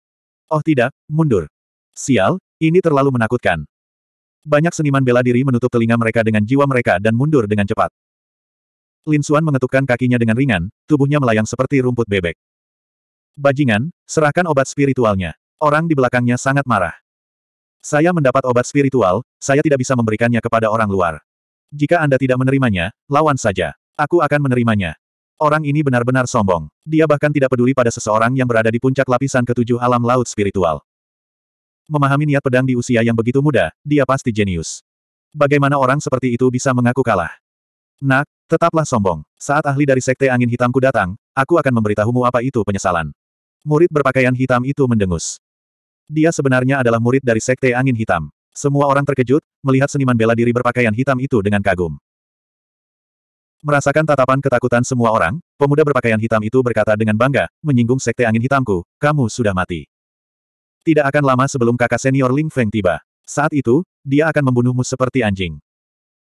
Oh tidak, mundur. Sial, ini terlalu menakutkan. Banyak seniman bela diri menutup telinga mereka dengan jiwa mereka dan mundur dengan cepat. Lin Xuan mengetukkan kakinya dengan ringan, tubuhnya melayang seperti rumput bebek. Bajingan, serahkan obat spiritualnya. Orang di belakangnya sangat marah. Saya mendapat obat spiritual, saya tidak bisa memberikannya kepada orang luar. Jika Anda tidak menerimanya, lawan saja. Aku akan menerimanya. Orang ini benar-benar sombong. Dia bahkan tidak peduli pada seseorang yang berada di puncak lapisan ketujuh alam laut spiritual. Memahami niat pedang di usia yang begitu muda, dia pasti jenius. Bagaimana orang seperti itu bisa mengaku kalah? Nak, tetaplah sombong. Saat ahli dari Sekte Angin Hitamku datang, aku akan memberitahumu apa itu penyesalan. Murid berpakaian hitam itu mendengus. Dia sebenarnya adalah murid dari Sekte Angin Hitam. Semua orang terkejut, melihat seniman bela diri berpakaian hitam itu dengan kagum. Merasakan tatapan ketakutan semua orang, pemuda berpakaian hitam itu berkata dengan bangga, menyinggung sekte angin hitamku, kamu sudah mati. Tidak akan lama sebelum kakak senior Ling Feng tiba. Saat itu, dia akan membunuhmu seperti anjing.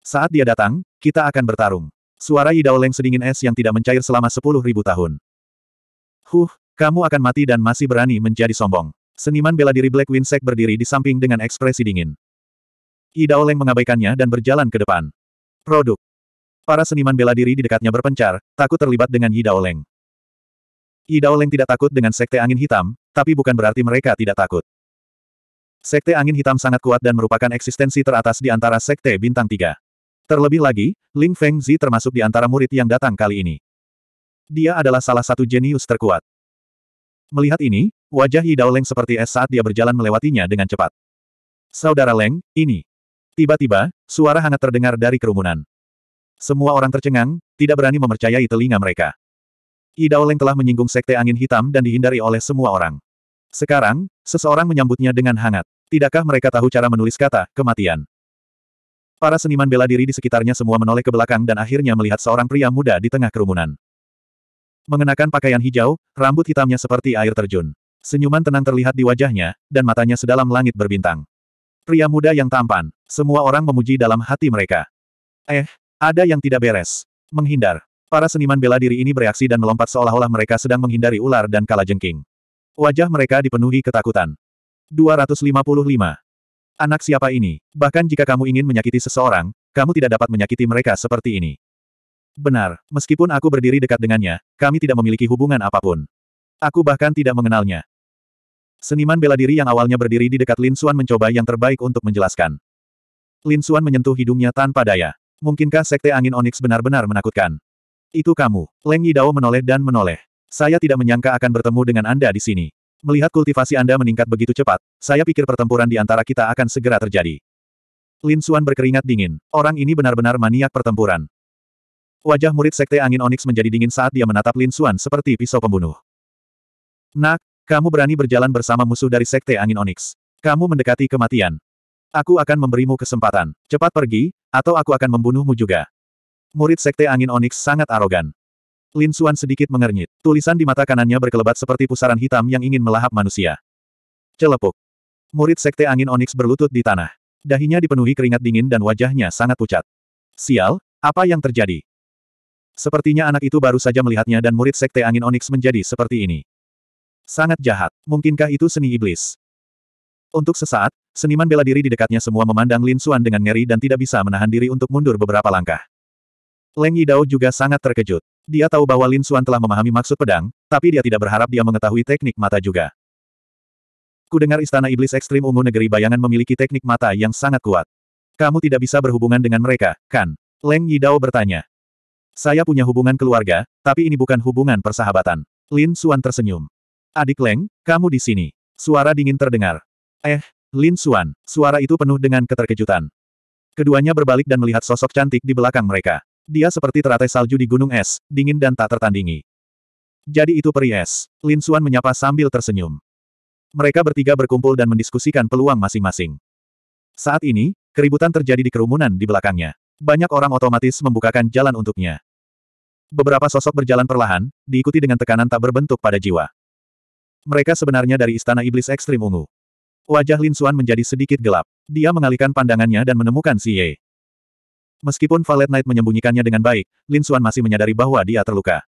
Saat dia datang, kita akan bertarung. Suara Yidao Leng sedingin es yang tidak mencair selama sepuluh ribu tahun. Huh, kamu akan mati dan masih berani menjadi sombong. Seniman bela diri Black Wind Sek berdiri di samping dengan ekspresi dingin. Yidao Leng mengabaikannya dan berjalan ke depan. Produk. Para seniman bela diri di dekatnya berpencar, takut terlibat dengan Yi Daoleng. Yi Daoleng tidak takut dengan Sekte Angin Hitam, tapi bukan berarti mereka tidak takut. Sekte Angin Hitam sangat kuat dan merupakan eksistensi teratas di antara Sekte Bintang Tiga. Terlebih lagi, Ling Feng Zi termasuk di antara murid yang datang kali ini. Dia adalah salah satu jenius terkuat. Melihat ini, wajah Yi Daoleng seperti es saat dia berjalan melewatinya dengan cepat. Saudara Leng, ini. Tiba-tiba, suara hangat terdengar dari kerumunan. Semua orang tercengang, tidak berani mempercayai telinga mereka. Yi Daoleng telah menyinggung sekte angin hitam dan dihindari oleh semua orang. Sekarang, seseorang menyambutnya dengan hangat. Tidakkah mereka tahu cara menulis kata, kematian? Para seniman bela diri di sekitarnya semua menoleh ke belakang dan akhirnya melihat seorang pria muda di tengah kerumunan. Mengenakan pakaian hijau, rambut hitamnya seperti air terjun. Senyuman tenang terlihat di wajahnya, dan matanya sedalam langit berbintang. Pria muda yang tampan. Semua orang memuji dalam hati mereka. Eh, ada yang tidak beres. Menghindar. Para seniman bela diri ini bereaksi dan melompat seolah-olah mereka sedang menghindari ular dan kalajengking. Wajah mereka dipenuhi ketakutan. 255. Anak siapa ini? Bahkan jika kamu ingin menyakiti seseorang, kamu tidak dapat menyakiti mereka seperti ini. Benar, meskipun aku berdiri dekat dengannya, kami tidak memiliki hubungan apa pun. Aku bahkan tidak mengenalnya. Seniman bela diri yang awalnya berdiri di dekat Lin Xuan mencoba yang terbaik untuk menjelaskan. Lin Xuan menyentuh hidungnya tanpa daya. Mungkinkah Sekte Angin Onyx benar-benar menakutkan? Itu kamu. Leng Yidao menoleh dan menoleh. Saya tidak menyangka akan bertemu dengan Anda di sini. Melihat kultivasi Anda meningkat begitu cepat, saya pikir pertempuran di antara kita akan segera terjadi. Lin Xuan berkeringat dingin. Orang ini benar-benar maniak pertempuran. Wajah murid Sekte Angin Onyx menjadi dingin saat dia menatap Lin Xuan seperti pisau pembunuh. Nak, kamu berani berjalan bersama musuh dari Sekte Angin Onyx. Kamu mendekati kematian. Aku akan memberimu kesempatan. Cepat pergi, atau aku akan membunuhmu juga. Murid Sekte Angin Onyx sangat arogan. Lin Xuan sedikit mengernyit. Tulisan di mata kanannya berkelebat seperti pusaran hitam yang ingin melahap manusia. Celepuk. Murid Sekte Angin Onyx berlutut di tanah. Dahinya dipenuhi keringat dingin dan wajahnya sangat pucat. Sial, apa yang terjadi? Sepertinya anak itu baru saja melihatnya dan murid Sekte Angin Onyx menjadi seperti ini. Sangat jahat. Mungkinkah itu seni iblis? Untuk sesaat, seniman bela diri di dekatnya semua memandang Lin Xuan dengan ngeri dan tidak bisa menahan diri untuk mundur beberapa langkah. Leng Yidao juga sangat terkejut. Dia tahu bahwa Lin Xuan telah memahami maksud pedang, tapi dia tidak berharap dia mengetahui teknik mata juga. Kudengar Istana Iblis Ekstrim Ungu Negeri Bayangan memiliki teknik mata yang sangat kuat. Kamu tidak bisa berhubungan dengan mereka, kan? Leng Yidao bertanya. Saya punya hubungan keluarga, tapi ini bukan hubungan persahabatan. Lin Xuan tersenyum. Adik Leng, kamu di sini. Suara dingin terdengar. Eh, Lin Xuan. Suara itu penuh dengan keterkejutan. Keduanya berbalik dan melihat sosok cantik di belakang mereka. Dia seperti teratai salju di gunung es, dingin dan tak tertandingi. Jadi itu peri es. Lin Xuan menyapa sambil tersenyum. Mereka bertiga berkumpul dan mendiskusikan peluang masing-masing. Saat ini, keributan terjadi di kerumunan di belakangnya. Banyak orang otomatis membukakan jalan untuknya. Beberapa sosok berjalan perlahan, diikuti dengan tekanan tak berbentuk pada jiwa. Mereka sebenarnya dari Istana Iblis Ekstrim Ungu. Wajah Lin Xuan menjadi sedikit gelap. Dia mengalihkan pandangannya dan menemukan Si Ye. Meskipun Valet Knight menyembunyikannya dengan baik, Lin Xuan masih menyadari bahwa dia terluka.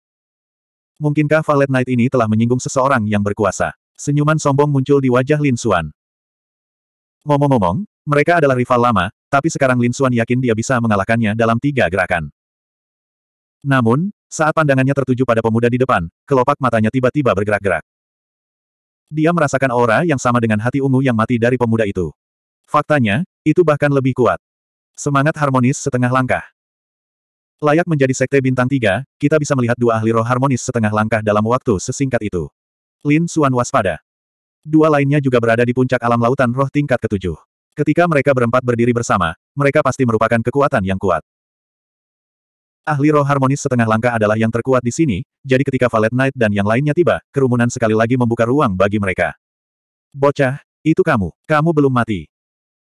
Mungkinkah Valet Knight ini telah menyinggung seseorang yang berkuasa? Senyuman sombong muncul di wajah Lin Xuan. Ngomong-ngomong, mereka adalah rival lama, tapi sekarang Lin Xuan yakin dia bisa mengalahkannya dalam tiga gerakan. Namun, saat pandangannya tertuju pada pemuda di depan, kelopak matanya tiba-tiba bergerak-gerak. Dia merasakan aura yang sama dengan hati ungu yang mati dari pemuda itu. Faktanya, itu bahkan lebih kuat. Semangat harmonis setengah langkah. Layak menjadi sekte bintang tiga, kita bisa melihat dua ahli roh harmonis setengah langkah dalam waktu sesingkat itu. Lin Suan waspada. Dua lainnya juga berada di puncak alam lautan roh tingkat ketujuh. Ketika mereka berempat berdiri bersama, mereka pasti merupakan kekuatan yang kuat. Ahli roh harmonis setengah langkah adalah yang terkuat di sini, jadi ketika Valet Knight dan yang lainnya tiba, kerumunan sekali lagi membuka ruang bagi mereka. Bocah, itu kamu. Kamu belum mati.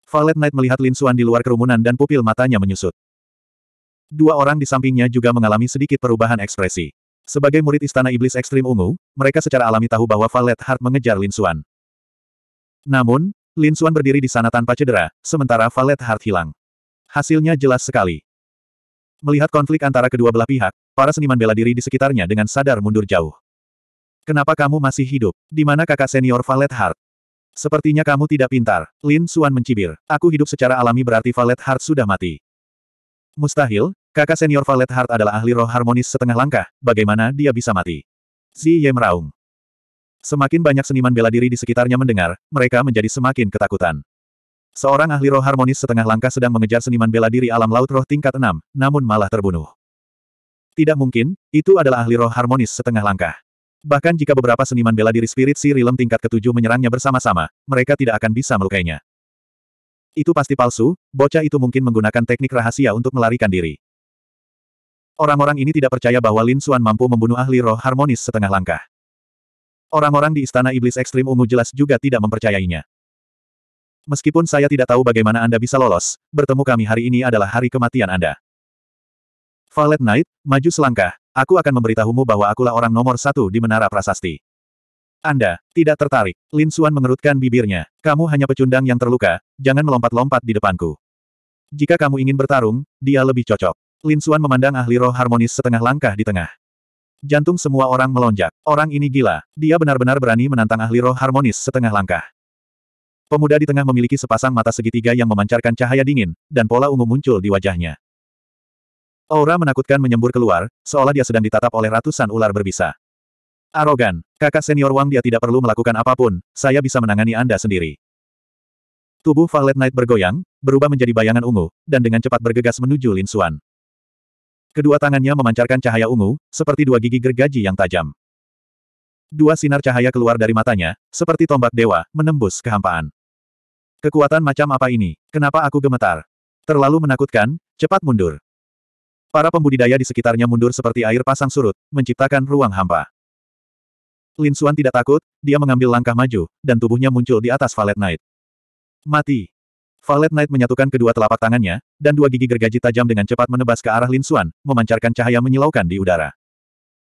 Valet Knight melihat Lin Xuan di luar kerumunan dan pupil matanya menyusut. Dua orang di sampingnya juga mengalami sedikit perubahan ekspresi. Sebagai murid Istana Iblis Ekstrim Ungu, mereka secara alami tahu bahwa Valet Heart mengejar Lin Xuan. Namun, Lin Xuan berdiri di sana tanpa cedera, sementara Valet Heart hilang. Hasilnya jelas sekali. Melihat konflik antara kedua belah pihak, para seniman bela diri di sekitarnya dengan sadar mundur jauh. Kenapa kamu masih hidup? Di mana kakak senior Valet Heart? Sepertinya kamu tidak pintar. Lin Xuan mencibir. Aku hidup secara alami berarti Valet Heart sudah mati. Mustahil, kakak senior Valet Heart adalah ahli roh harmonis setengah langkah, bagaimana dia bisa mati? Zi Ye meraung. Semakin banyak seniman bela diri di sekitarnya mendengar, mereka menjadi semakin ketakutan. Seorang ahli roh harmonis setengah langkah sedang mengejar seniman bela diri alam laut roh tingkat enam, namun malah terbunuh. Tidak mungkin, itu adalah ahli roh harmonis setengah langkah. Bahkan jika beberapa seniman bela diri spirit si Rilem tingkat ketujuh menyerangnya bersama-sama, mereka tidak akan bisa melukainya. Itu pasti palsu, bocah itu mungkin menggunakan teknik rahasia untuk melarikan diri. Orang-orang ini tidak percaya bahwa Lin Xuan mampu membunuh ahli roh harmonis setengah langkah. Orang-orang di Istana Iblis Ekstrim Ungu jelas juga tidak mempercayainya. Meskipun saya tidak tahu bagaimana Anda bisa lolos, bertemu kami hari ini adalah hari kematian Anda. Valet Knight, maju selangkah, aku akan memberitahumu bahwa akulah orang nomor satu di Menara Prasasti. Anda, tidak tertarik. Lin Xuan mengerutkan bibirnya. Kamu hanya pecundang yang terluka, jangan melompat-lompat di depanku. Jika kamu ingin bertarung, dia lebih cocok. Lin Xuan memandang ahli roh harmonis setengah langkah di tengah. Jantung semua orang melonjak. Orang ini gila. Dia benar-benar berani menantang ahli roh harmonis setengah langkah. Pemuda di tengah memiliki sepasang mata segitiga yang memancarkan cahaya dingin, dan pola ungu muncul di wajahnya. Aura menakutkan menyembur keluar, seolah dia sedang ditatap oleh ratusan ular berbisa. Arogan, kakak senior Wang dia tidak perlu melakukan apa pun, saya bisa menangani Anda sendiri. Tubuh Violet Knight bergoyang, berubah menjadi bayangan ungu, dan dengan cepat bergegas menuju Lin Xuan. Kedua tangannya memancarkan cahaya ungu, seperti dua gigi gergaji yang tajam. Dua sinar cahaya keluar dari matanya, seperti tombak dewa, menembus kehampaan. Kekuatan macam apa ini? Kenapa aku gemetar? Terlalu menakutkan, cepat mundur. Para pembudidaya di sekitarnya mundur seperti air pasang surut, menciptakan ruang hampa. Lin Xuan tidak takut, dia mengambil langkah maju, dan tubuhnya muncul di atas Valet Knight. Mati! Valet Knight menyatukan kedua telapak tangannya, dan dua gigi gergaji tajam dengan cepat menebas ke arah Lin Xuan, memancarkan cahaya menyilaukan di udara.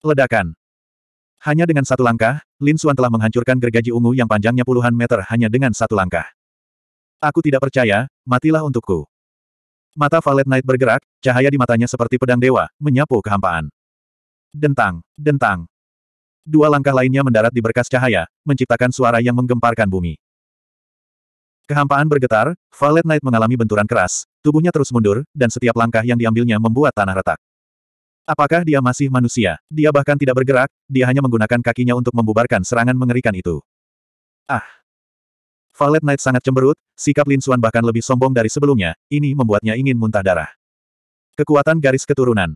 Ledakan! Hanya dengan satu langkah, Lin Xuan telah menghancurkan gergaji ungu yang panjangnya puluhan meter hanya dengan satu langkah. Aku tidak percaya, matilah untukku. Mata Valet Knight bergerak, cahaya di matanya seperti pedang dewa, menyapu kehampaan. Dentang, dentang, Dua langkah lainnya mendarat di berkas cahaya, menciptakan suara yang menggemparkan bumi. Kehampaan bergetar, Violet Knight mengalami benturan keras, tubuhnya terus mundur, dan setiap langkah yang diambilnya membuat tanah retak. Apakah dia masih manusia? Dia bahkan tidak bergerak, dia hanya menggunakan kakinya untuk membubarkan serangan mengerikan itu. Ah! Violet Knight sangat cemberut, sikap Lin Xuan bahkan lebih sombong dari sebelumnya, ini membuatnya ingin muntah darah. Kekuatan garis keturunan.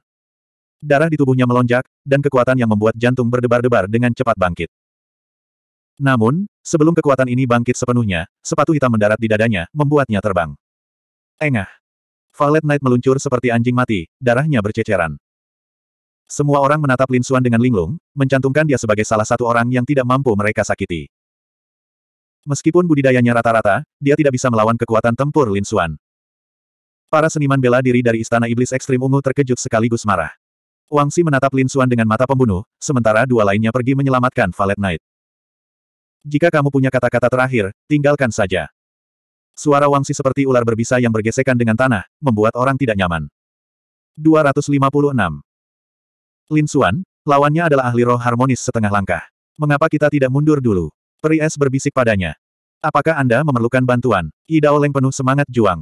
Darah di tubuhnya melonjak, dan kekuatan yang membuat jantung berdebar-debar dengan cepat bangkit. Namun, sebelum kekuatan ini bangkit sepenuhnya, sepatu hitam mendarat di dadanya, membuatnya terbang. Engah. Violet Knight meluncur seperti anjing mati, darahnya berceceran. Semua orang menatap Lin Xuan dengan linglung, mencantumkan dia sebagai salah satu orang yang tidak mampu mereka sakiti. Meskipun budidayanya rata-rata, dia tidak bisa melawan kekuatan tempur Lin Xuan. Para seniman bela diri dari Istana Iblis Ekstrim Ungu terkejut sekaligus marah. Wang Xi menatap Lin Xuan dengan mata pembunuh, sementara dua lainnya pergi menyelamatkan Valet Knight. Jika kamu punya kata-kata terakhir, tinggalkan saja. Suara Wang Xi seperti ular berbisa yang bergesekan dengan tanah, membuat orang tidak nyaman. 256. Lin Xuan, lawannya adalah ahli roh harmonis setengah langkah. Mengapa kita tidak mundur dulu? Peri es berbisik padanya. Apakah Anda memerlukan bantuan? Idao Leng penuh semangat juang.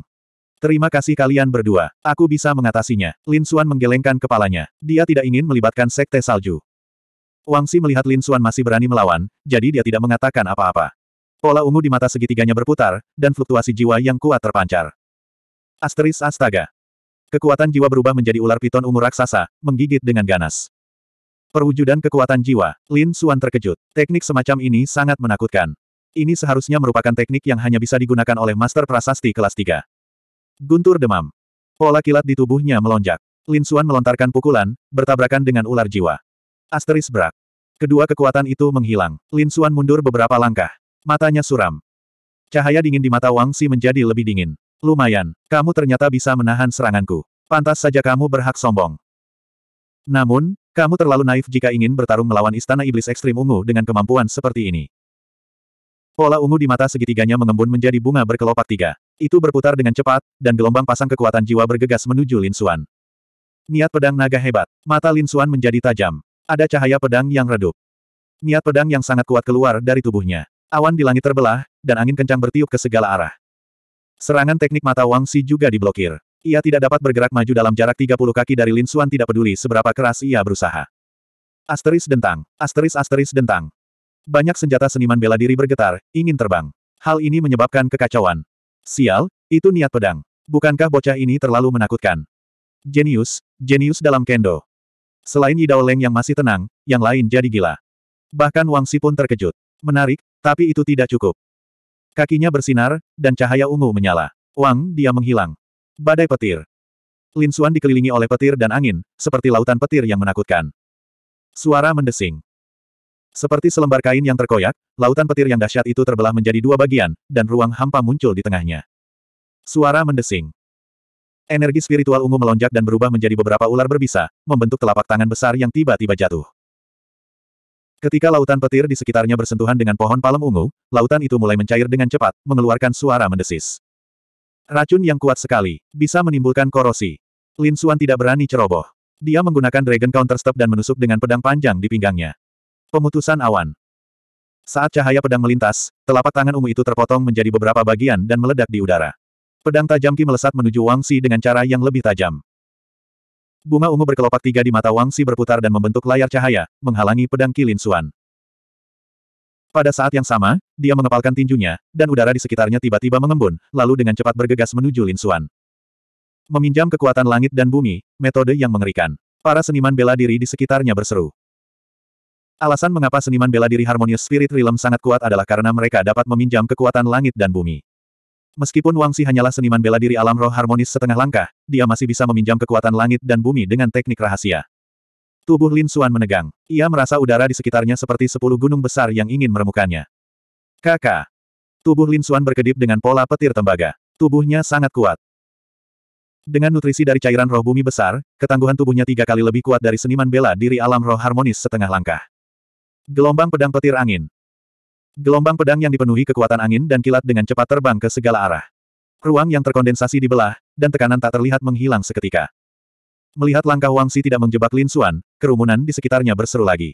Terima kasih kalian berdua. Aku bisa mengatasinya. Lin Xuan menggelengkan kepalanya. Dia tidak ingin melibatkan sekte salju. Wang Xi melihat Lin Xuan masih berani melawan, jadi dia tidak mengatakan apa-apa. Pola ungu di mata segitiganya berputar, dan fluktuasi jiwa yang kuat terpancar. Asteris astaga. Kekuatan jiwa berubah menjadi ular piton ungu raksasa, menggigit dengan ganas. Perwujudan kekuatan jiwa, Lin Xuan terkejut. Teknik semacam ini sangat menakutkan. Ini seharusnya merupakan teknik yang hanya bisa digunakan oleh Master Prasasti kelas 3. Guntur demam. Pola kilat di tubuhnya melonjak. Lin Xuan melontarkan pukulan, bertabrakan dengan ular jiwa. Asteris berak. Kedua kekuatan itu menghilang. Lin Xuan mundur beberapa langkah. Matanya suram. Cahaya dingin di mata Wang Xi menjadi lebih dingin. Lumayan, kamu ternyata bisa menahan seranganku. Pantas saja kamu berhak sombong. Namun, kamu terlalu naif jika ingin bertarung melawan Istana Iblis Ekstrim Ungu dengan kemampuan seperti ini. Pola ungu di mata segitiganya mengembun menjadi bunga berkelopak tiga. Itu berputar dengan cepat, dan gelombang pasang kekuatan jiwa bergegas menuju Lin Xuan. Niat pedang naga hebat. Mata Lin Xuan menjadi tajam. Ada cahaya pedang yang redup. Niat pedang yang sangat kuat keluar dari tubuhnya. Awan di langit terbelah, dan angin kencang bertiup ke segala arah. Serangan teknik mata Wang Xi juga diblokir. Ia tidak dapat bergerak maju dalam jarak 30 kaki dari Lin Xuan tidak peduli seberapa keras ia berusaha. Asteris dentang. Asteris asteris dentang. Banyak senjata seniman bela diri bergetar, ingin terbang. Hal ini menyebabkan kekacauan. Sial, itu niat pedang. Bukankah bocah ini terlalu menakutkan? Jenius, jenius dalam kendo. Selain Yidao Leng yang masih tenang, yang lain jadi gila. Bahkan Wang Xi pun terkejut. Menarik, tapi itu tidak cukup. Kakinya bersinar, dan cahaya ungu menyala. Wang, dia menghilang. Badai petir. Lin Xuan dikelilingi oleh petir dan angin, seperti lautan petir yang menakutkan. Suara mendesing. Seperti selembar kain yang terkoyak, lautan petir yang dahsyat itu terbelah menjadi dua bagian, dan ruang hampa muncul di tengahnya. Suara mendesing. Energi spiritual ungu melonjak dan berubah menjadi beberapa ular berbisa, membentuk telapak tangan besar yang tiba-tiba jatuh. Ketika lautan petir di sekitarnya bersentuhan dengan pohon palem ungu, lautan itu mulai mencair dengan cepat, mengeluarkan suara mendesis. Racun yang kuat sekali, bisa menimbulkan korosi. Lin Xuan tidak berani ceroboh. Dia menggunakan Dragon Counter Step dan menusuk dengan pedang panjang di pinggangnya. Pemutusan awan. Saat cahaya pedang melintas, telapak tangan ungu itu terpotong menjadi beberapa bagian dan meledak di udara. Pedang tajam Qi melesat menuju Wang Xi dengan cara yang lebih tajam. Bunga ungu berkelopak tiga di mata Wang Xi berputar dan membentuk layar cahaya, menghalangi pedang Kilin Suan. Pada saat yang sama, dia mengepalkan tinjunya, dan udara di sekitarnya tiba-tiba mengembun, lalu dengan cepat bergegas menuju Lin Suan. Meminjam kekuatan langit dan bumi, metode yang mengerikan. Para seniman bela diri di sekitarnya berseru. Alasan mengapa seniman bela diri Harmonious Spirit Realm sangat kuat adalah karena mereka dapat meminjam kekuatan langit dan bumi. Meskipun Wang Xi hanyalah seniman bela diri alam roh harmonis setengah langkah, dia masih bisa meminjam kekuatan langit dan bumi dengan teknik rahasia. Tubuh Lin Xuan menegang. Ia merasa udara di sekitarnya seperti sepuluh gunung besar yang ingin meremukannya. Kakak. Tubuh Lin Xuan berkedip dengan pola petir tembaga. Tubuhnya sangat kuat. Dengan nutrisi dari cairan roh bumi besar, ketangguhan tubuhnya tiga kali lebih kuat dari seniman bela diri alam roh harmonis setengah langkah. Gelombang pedang petir angin. Gelombang pedang yang dipenuhi kekuatan angin dan kilat dengan cepat terbang ke segala arah. Ruang yang terkondensasi dibelah, dan tekanan tak terlihat menghilang seketika. Melihat langkah Wang Xi tidak menjebak Lin Xuan, kerumunan di sekitarnya berseru lagi.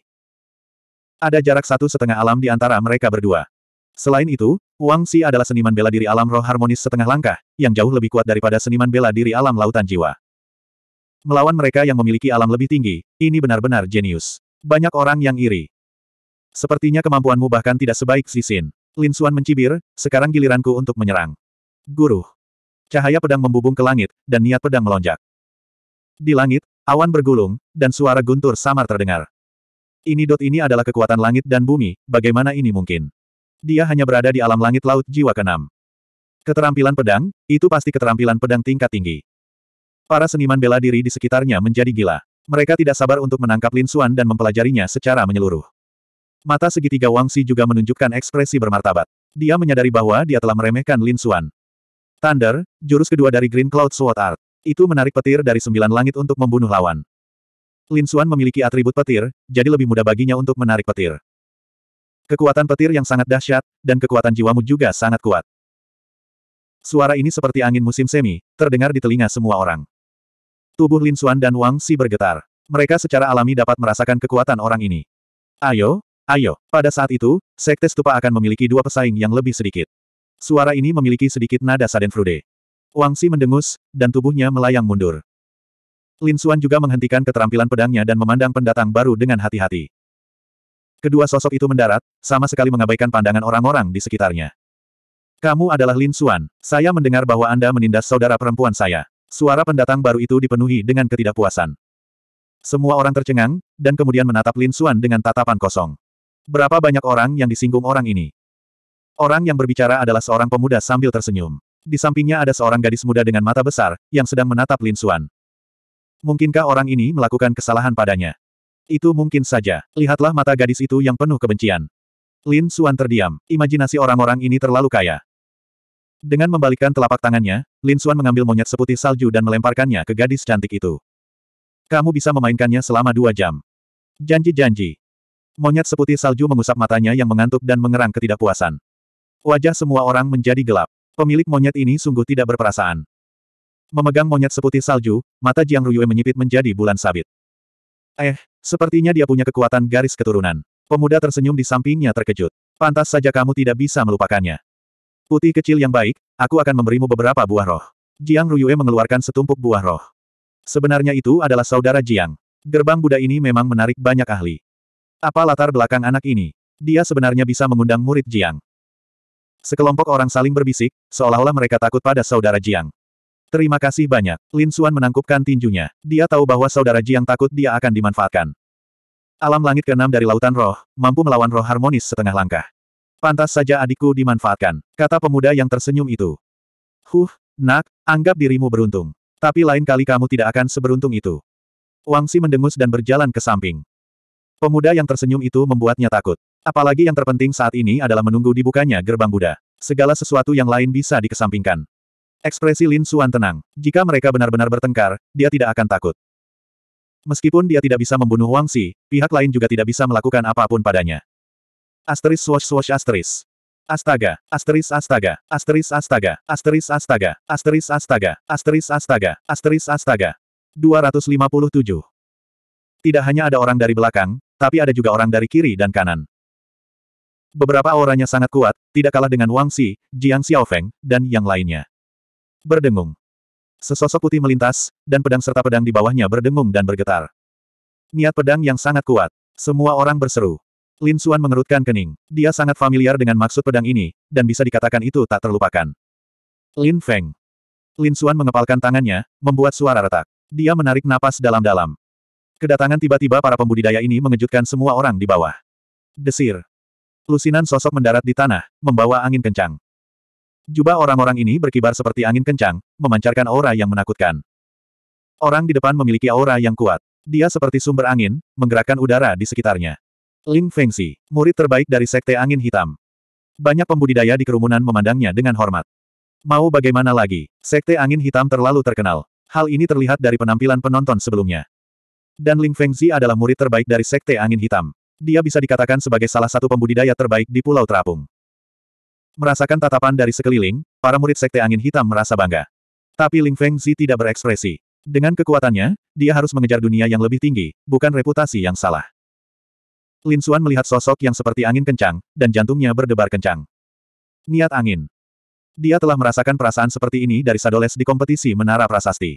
Ada jarak satu setengah alam di antara mereka berdua. Selain itu, Wang Xi adalah seniman bela diri alam roh harmonis setengah langkah, yang jauh lebih kuat daripada seniman bela diri alam lautan jiwa. Melawan mereka yang memiliki alam lebih tinggi, ini benar-benar jenius. Banyak orang yang iri. Sepertinya kemampuanmu bahkan tidak sebaik Xin. Lin Xuan mencibir, sekarang giliranku untuk menyerang. Guru. Cahaya pedang membubung ke langit, dan niat pedang melonjak. Di langit, awan bergulung, dan suara guntur samar terdengar. Ini dot ini adalah kekuatan langit dan bumi, bagaimana ini mungkin? Dia hanya berada di alam langit laut jiwa keenam. Keterampilan pedang, itu pasti keterampilan pedang tingkat tinggi. Para seniman bela diri di sekitarnya menjadi gila. Mereka tidak sabar untuk menangkap Lin Xuan dan mempelajarinya secara menyeluruh. Mata segitiga Wang Xi juga menunjukkan ekspresi bermartabat. Dia menyadari bahwa dia telah meremehkan Lin Xuan. Thunder, jurus kedua dari Green Cloud Sword Art. Itu menarik petir dari sembilan langit untuk membunuh lawan. Lin Xuan memiliki atribut petir, jadi lebih mudah baginya untuk menarik petir. Kekuatan petir yang sangat dahsyat, dan kekuatan jiwamu juga sangat kuat. Suara ini seperti angin musim semi, terdengar di telinga semua orang. Tubuh Lin Xuan dan Wang Xi bergetar. Mereka secara alami dapat merasakan kekuatan orang ini. Ayo, Ayo, pada saat itu, Sekte Stupa akan memiliki dua pesaing yang lebih sedikit. Suara ini memiliki sedikit nada Sadenfrude. Wang Xi mendengus, dan tubuhnya melayang mundur. Lin Xuan juga menghentikan keterampilan pedangnya dan memandang pendatang baru dengan hati-hati. Kedua sosok itu mendarat, sama sekali mengabaikan pandangan orang-orang di sekitarnya. Kamu adalah Lin Xuan. Saya mendengar bahwa Anda menindas saudara perempuan saya. Suara pendatang baru itu dipenuhi dengan ketidakpuasan. Semua orang tercengang, dan kemudian menatap Lin Xuan dengan tatapan kosong. Berapa banyak orang yang disinggung orang ini? Orang yang berbicara adalah seorang pemuda sambil tersenyum. Di sampingnya ada seorang gadis muda dengan mata besar, yang sedang menatap Lin Xuan. Mungkinkah orang ini melakukan kesalahan padanya? Itu mungkin saja. Lihatlah mata gadis itu yang penuh kebencian. Lin Xuan terdiam. Imajinasi orang-orang ini terlalu kaya. Dengan membalikkan telapak tangannya, Lin Xuan mengambil monyet seputih salju dan melemparkannya ke gadis cantik itu. Kamu bisa memainkannya selama dua jam. Janji-janji. Monyet seputih salju mengusap matanya yang mengantuk dan mengerang ketidakpuasan. Wajah semua orang menjadi gelap. Pemilik monyet ini sungguh tidak berperasaan. Memegang monyet seputih salju, mata Jiang Ruyue menyipit menjadi bulan sabit. Eh, sepertinya dia punya kekuatan garis keturunan. Pemuda tersenyum di sampingnya terkejut. Pantas saja kamu tidak bisa melupakannya. Putih kecil yang baik, aku akan memberimu beberapa buah roh. Jiang Ruyue mengeluarkan setumpuk buah roh. Sebenarnya itu adalah saudara Jiang. Gerbang Buddha ini memang menarik banyak ahli. Apa latar belakang anak ini? Dia sebenarnya bisa mengundang murid Jiang. Sekelompok orang saling berbisik, seolah-olah mereka takut pada saudara Jiang. Terima kasih banyak. Lin Xuan menangkupkan tinjunya. Dia tahu bahwa saudara Jiang takut dia akan dimanfaatkan. Alam langit keenam dari lautan roh, mampu melawan roh harmonis setengah langkah. Pantas saja adikku dimanfaatkan, kata pemuda yang tersenyum itu. Huh, nak, anggap dirimu beruntung. Tapi lain kali kamu tidak akan seberuntung itu. Wang Xi mendengus dan berjalan ke samping. Pemuda yang tersenyum itu membuatnya takut. Apalagi yang terpenting saat ini adalah menunggu dibukanya gerbang Buddha. Segala sesuatu yang lain bisa dikesampingkan. Ekspresi Lin Xuan tenang. Jika mereka benar-benar bertengkar, dia tidak akan takut. Meskipun dia tidak bisa membunuh Wang Xi, pihak lain juga tidak bisa melakukan apa pun padanya. Asteris swash swash asteris. Astaga, asteris astaga, asteris astaga, asteris astaga, asteris astaga, asteris astaga, asteris astaga. 257. Tidak hanya ada orang dari belakang, tapi ada juga orang dari kiri dan kanan. Beberapa auranya sangat kuat, tidak kalah dengan Wang Xi, Jiang Xiaofeng, dan yang lainnya. Berdengung. Sesosok putih melintas, dan pedang serta pedang di bawahnya berdengung dan bergetar. Niat pedang yang sangat kuat. Semua orang berseru. Lin Xuan mengerutkan kening. Dia sangat familiar dengan maksud pedang ini, dan bisa dikatakan itu tak terlupakan. Lin Feng. Lin Xuan mengepalkan tangannya, membuat suara retak. Dia menarik napas dalam-dalam. Kedatangan tiba-tiba para pembudidaya ini mengejutkan semua orang di bawah. Desir. Lusinan sosok mendarat di tanah, membawa angin kencang. Jubah orang-orang ini berkibar seperti angin kencang, memancarkan aura yang menakutkan. Orang di depan memiliki aura yang kuat. Dia seperti sumber angin, menggerakkan udara di sekitarnya. Ling Fengxi, murid terbaik dari Sekte Angin Hitam. Banyak pembudidaya di kerumunan memandangnya dengan hormat. Mau bagaimana lagi, Sekte Angin Hitam terlalu terkenal. Hal ini terlihat dari penampilan penonton sebelumnya. Dan Ling Fengxi adalah murid terbaik dari Sekte Angin Hitam. Dia bisa dikatakan sebagai salah satu pembudidaya terbaik di Pulau Terapung. Merasakan tatapan dari sekeliling, para murid Sekte Angin Hitam merasa bangga. Tapi Ling Fengxi tidak berekspresi. Dengan kekuatannya, dia harus mengejar dunia yang lebih tinggi, bukan reputasi yang salah. Lin Xuan melihat sosok yang seperti angin kencang, dan jantungnya berdebar kencang. Niat angin. Dia telah merasakan perasaan seperti ini dari Sadoles di kompetisi Menara Prasasti.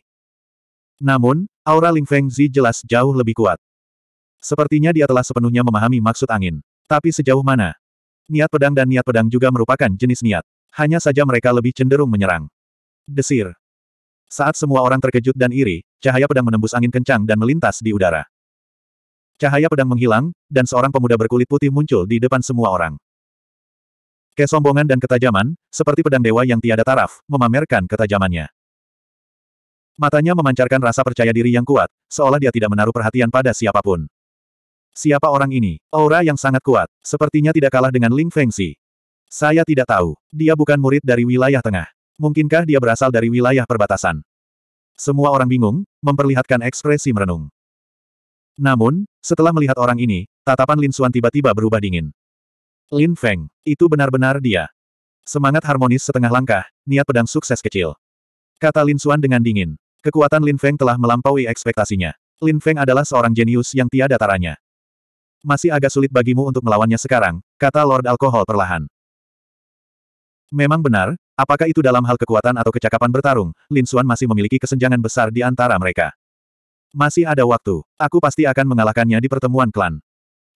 Namun, aura Ling Feng Zi jelas jauh lebih kuat. Sepertinya dia telah sepenuhnya memahami maksud angin. Tapi sejauh mana? Niat pedang dan niat pedang juga merupakan jenis niat. Hanya saja mereka lebih cenderung menyerang. Desir. Saat semua orang terkejut dan iri, cahaya pedang menembus angin kencang dan melintas di udara. Cahaya pedang menghilang, dan seorang pemuda berkulit putih muncul di depan semua orang. Kesombongan dan ketajaman, seperti pedang dewa yang tiada taraf, memamerkan ketajamannya. Matanya memancarkan rasa percaya diri yang kuat, seolah dia tidak menaruh perhatian pada siapa pun. Siapa orang ini? Aura yang sangat kuat, sepertinya tidak kalah dengan Ling Fengxi. Saya tidak tahu. Dia bukan murid dari wilayah tengah. Mungkinkah dia berasal dari wilayah perbatasan? Semua orang bingung, memperlihatkan ekspresi merenung. Namun, setelah melihat orang ini, tatapan Lin Xuan tiba-tiba berubah dingin. Lin Feng, itu benar-benar dia. Semangat harmonis setengah langkah, niat pedang sukses kecil. Kata Lin Xuan dengan dingin. Kekuatan Lin Feng telah melampaui ekspektasinya. Lin Feng adalah seorang jenius yang tiada taranya. Masih agak sulit bagimu untuk melawannya sekarang, kata Lord Alkohol perlahan. Memang benar, apakah itu dalam hal kekuatan atau kecakapan bertarung, Lin Xuan masih memiliki kesenjangan besar di antara mereka. Masih ada waktu. Aku pasti akan mengalahkannya di pertemuan klan.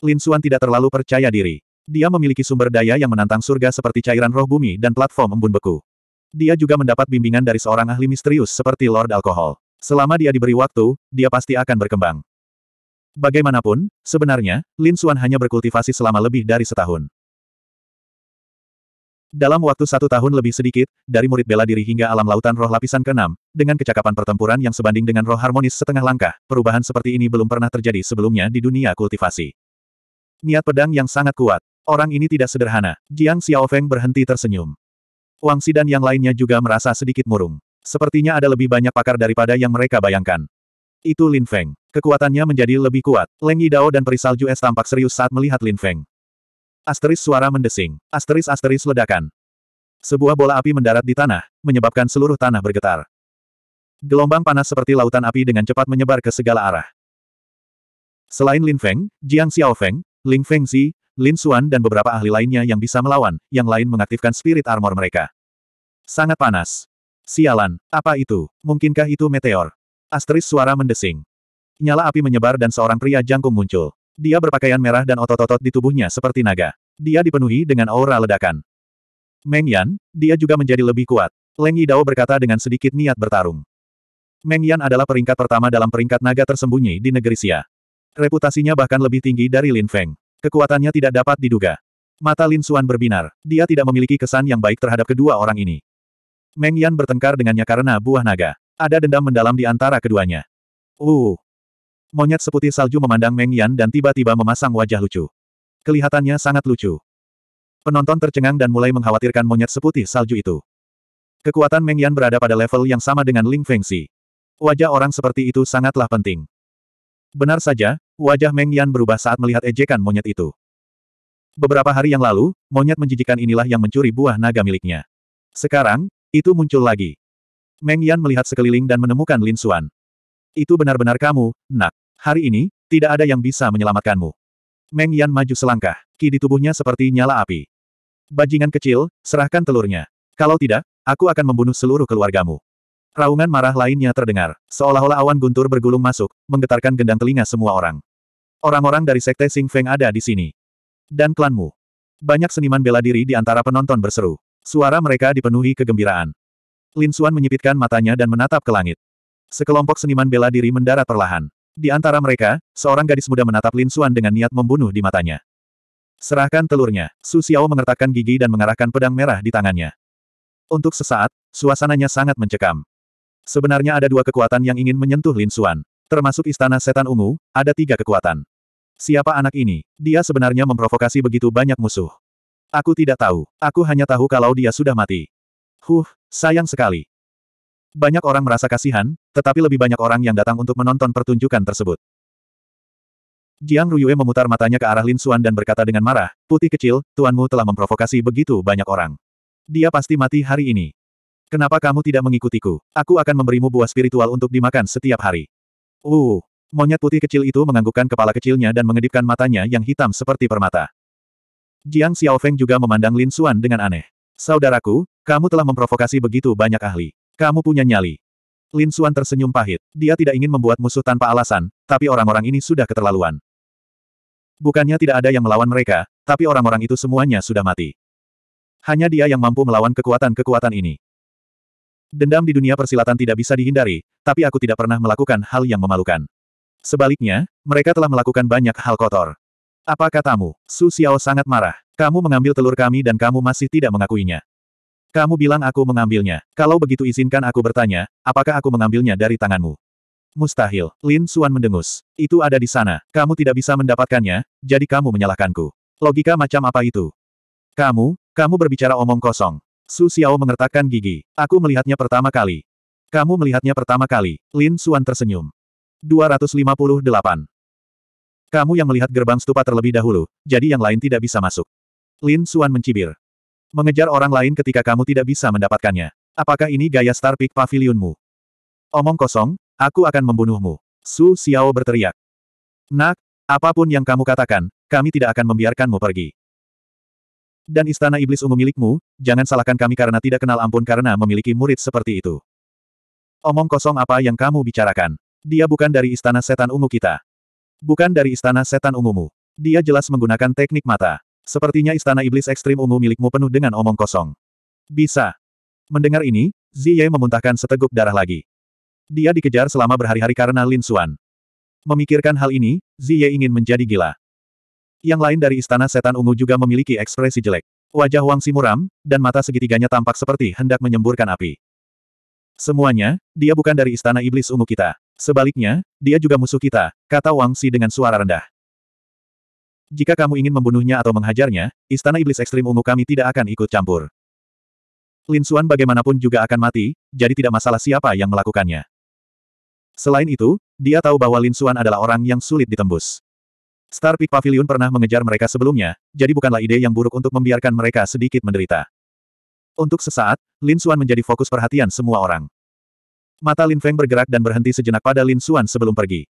Lin Xuan tidak terlalu percaya diri. Dia memiliki sumber daya yang menantang surga seperti cairan roh bumi dan platform embun beku. Dia juga mendapat bimbingan dari seorang ahli misterius seperti Lord Alkohol. Selama dia diberi waktu, dia pasti akan berkembang. Bagaimanapun, sebenarnya, Lin Xuan hanya berkultivasi selama lebih dari setahun. Dalam waktu satu tahun lebih sedikit, dari murid bela diri hingga alam lautan roh lapisan ke-6, dengan kecakapan pertempuran yang sebanding dengan roh harmonis setengah langkah, perubahan seperti ini belum pernah terjadi sebelumnya di dunia kultivasi. Niat pedang yang sangat kuat. Orang ini tidak sederhana. Jiang Xiaofeng berhenti tersenyum. Wang Xi dan yang lainnya juga merasa sedikit murung. Sepertinya ada lebih banyak pakar daripada yang mereka bayangkan. Itu Lin Feng. Kekuatannya menjadi lebih kuat. Leng Yidao dan perisalju es tampak serius saat melihat Lin Feng. Asteris suara mendesing. Asteris-asteris ledakan. Sebuah bola api mendarat di tanah, menyebabkan seluruh tanah bergetar. Gelombang panas seperti lautan api dengan cepat menyebar ke segala arah. Selain Lin Feng, Jiang Xiaofeng, Ling Fengzi, Lin Xuan dan beberapa ahli lainnya yang bisa melawan, yang lain mengaktifkan spirit armor mereka. Sangat panas. Sialan, apa itu? Mungkinkah itu meteor? Asteris suara mendesing. Nyala api menyebar dan seorang pria jangkung muncul. Dia berpakaian merah dan otot-otot di tubuhnya seperti naga. Dia dipenuhi dengan aura ledakan. Meng Yan, dia juga menjadi lebih kuat. Leng Yidao berkata dengan sedikit niat bertarung. Meng Yan adalah peringkat pertama dalam peringkat naga tersembunyi di negeri Xia. Reputasinya bahkan lebih tinggi dari Lin Feng. Kekuatannya tidak dapat diduga. Mata Lin Xuan berbinar. Dia tidak memiliki kesan yang baik terhadap kedua orang ini. Meng Yan bertengkar dengannya karena buah naga. Ada dendam mendalam di antara keduanya. Uh, Monyet seputih salju memandang Meng Yan dan tiba-tiba memasang wajah lucu. Kelihatannya sangat lucu. Penonton tercengang dan mulai mengkhawatirkan monyet seputih salju itu. Kekuatan Meng Yan berada pada level yang sama dengan Ling Fengxi. Wajah orang seperti itu sangatlah penting. Benar saja, wajah Meng Yan berubah saat melihat ejekan monyet itu. Beberapa hari yang lalu, monyet menjijikan inilah yang mencuri buah naga miliknya. Sekarang, itu muncul lagi. Meng Yan melihat sekeliling dan menemukan Lin Xuan. Itu benar-benar kamu, nak. Hari ini, tidak ada yang bisa menyelamatkanmu. Meng Yan maju selangkah. Ki di tubuhnya seperti nyala api. Bajingan kecil, serahkan telurnya. Kalau tidak, aku akan membunuh seluruh keluargamu. Raungan marah lainnya terdengar, seolah-olah awan guntur bergulung masuk, menggetarkan gendang telinga semua orang. Orang-orang dari Sekte Sing Feng ada di sini. Dan klanmu. Banyak seniman bela diri di antara penonton berseru. Suara mereka dipenuhi kegembiraan. Lin Xuan menyipitkan matanya dan menatap ke langit. Sekelompok seniman bela diri mendarat perlahan. Di antara mereka, seorang gadis muda menatap Lin Xuan dengan niat membunuh di matanya. Serahkan telurnya. Su Xiao mengertakkan gigi dan mengarahkan pedang merah di tangannya. Untuk sesaat, suasananya sangat mencekam. Sebenarnya ada dua kekuatan yang ingin menyentuh Lin Xuan. Termasuk Istana Setan Ungu, ada tiga kekuatan. Siapa anak ini? Dia sebenarnya memprovokasi begitu banyak musuh. Aku tidak tahu. Aku hanya tahu kalau dia sudah mati. Huh, sayang sekali. Banyak orang merasa kasihan, tetapi lebih banyak orang yang datang untuk menonton pertunjukan tersebut. Jiang Ruyue memutar matanya ke arah Lin Xuan dan berkata dengan marah, Putih kecil, tuanmu telah memprovokasi begitu banyak orang. Dia pasti mati hari ini. Kenapa kamu tidak mengikutiku? Aku akan memberimu buah spiritual untuk dimakan setiap hari. Uh, Monyet putih kecil itu menganggukkan kepala kecilnya dan mengedipkan matanya yang hitam seperti permata. Jiang Xiaofeng juga memandang Lin Xuan dengan aneh. Saudaraku, kamu telah memprovokasi begitu banyak ahli. Kamu punya nyali. Lin Xuan tersenyum pahit. Dia tidak ingin membuat musuh tanpa alasan, tapi orang-orang ini sudah keterlaluan. Bukannya tidak ada yang melawan mereka, tapi orang-orang itu semuanya sudah mati. Hanya dia yang mampu melawan kekuatan-kekuatan ini. Dendam di dunia persilatan tidak bisa dihindari, tapi aku tidak pernah melakukan hal yang memalukan. Sebaliknya, mereka telah melakukan banyak hal kotor. Apa katamu? Su Xiao sangat marah. Kamu mengambil telur kami dan kamu masih tidak mengakuinya. Kamu bilang aku mengambilnya. Kalau begitu izinkan aku bertanya, apakah aku mengambilnya dari tanganmu? Mustahil. Lin Xuan mendengus. Itu ada di sana. Kamu tidak bisa mendapatkannya, jadi kamu menyalahkanku. Logika macam apa itu? Kamu, kamu berbicara omong kosong. Su Xiao mengertakkan gigi. Aku melihatnya pertama kali. Kamu melihatnya pertama kali. Lin Xuan tersenyum. 258. Kamu yang melihat gerbang stupa terlebih dahulu, jadi yang lain tidak bisa masuk. Lin Xuan mencibir. Mengejar orang lain ketika kamu tidak bisa mendapatkannya. Apakah ini gaya Star Peak Pavilionmu? Omong kosong, aku akan membunuhmu. Su Xiao berteriak. Nak, apa pun yang kamu katakan, kami tidak akan membiarkanmu pergi. Dan istana iblis ungu milikmu, jangan salahkan kami karena tidak kenal ampun karena memiliki murid seperti itu. Omong kosong apa yang kamu bicarakan? Dia bukan dari istana setan ungu kita. Bukan dari istana setan ungumu. Dia jelas menggunakan teknik mata. Sepertinya istana iblis ekstrim ungu milikmu penuh dengan omong kosong. Bisa. Mendengar ini, Ziye memuntahkan seteguk darah lagi. Dia dikejar selama berhari-hari karena Lin Xuan. Memikirkan hal ini, Ziye ingin menjadi gila. Yang lain dari istana setan ungu juga memiliki ekspresi jelek. Wajah Wang Si muram, dan mata segitiganya tampak seperti hendak menyemburkan api. Semuanya, dia bukan dari istana iblis ungu kita. Sebaliknya, dia juga musuh kita, kata Wang Xi dengan suara rendah. Jika kamu ingin membunuhnya atau menghajarnya, istana iblis ekstrim ungu kami tidak akan ikut campur. Lin Xuan bagaimanapun juga akan mati, jadi tidak masalah siapa yang melakukannya. Selain itu, dia tahu bahwa Lin Xuan adalah orang yang sulit ditembus. Star Peak Pavilion pernah mengejar mereka sebelumnya, jadi bukanlah ide yang buruk untuk membiarkan mereka sedikit menderita. Untuk sesaat, Lin Xuan menjadi fokus perhatian semua orang. Mata Lin Feng bergerak dan berhenti sejenak pada Lin Xuan sebelum pergi.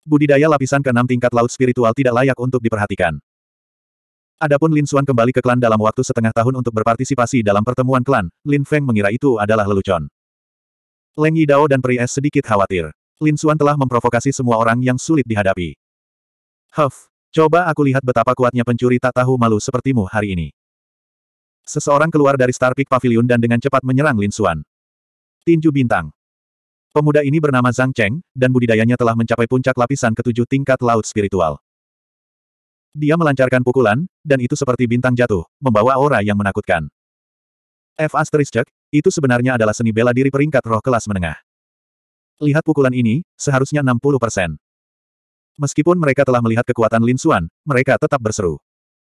Budidaya lapisan ke-6 tingkat laut spiritual tidak layak untuk diperhatikan. Adapun Lin Xuan kembali ke klan dalam waktu setengah tahun untuk berpartisipasi dalam pertemuan klan, Lin Feng mengira itu adalah lelucon. Leng Yidao dan Pri S sedikit khawatir. Lin Xuan telah memprovokasi semua orang yang sulit dihadapi. Huff, coba aku lihat betapa kuatnya pencuri tak tahu malu sepertimu hari ini. Seseorang keluar dari Star Peak Pavilion dan dengan cepat menyerang Lin Xuan. Tinju Bintang. Pemuda ini bernama Zhang Cheng, dan budidayanya telah mencapai puncak lapisan ketujuh tingkat laut spiritual. Dia melancarkan pukulan, dan itu seperti bintang jatuh, membawa aura yang menakutkan. F. Asterisk, itu sebenarnya adalah seni bela diri peringkat roh kelas menengah. Lihat pukulan ini, seharusnya 60%. Meskipun mereka telah melihat kekuatan Lin Xuan, mereka tetap berseru.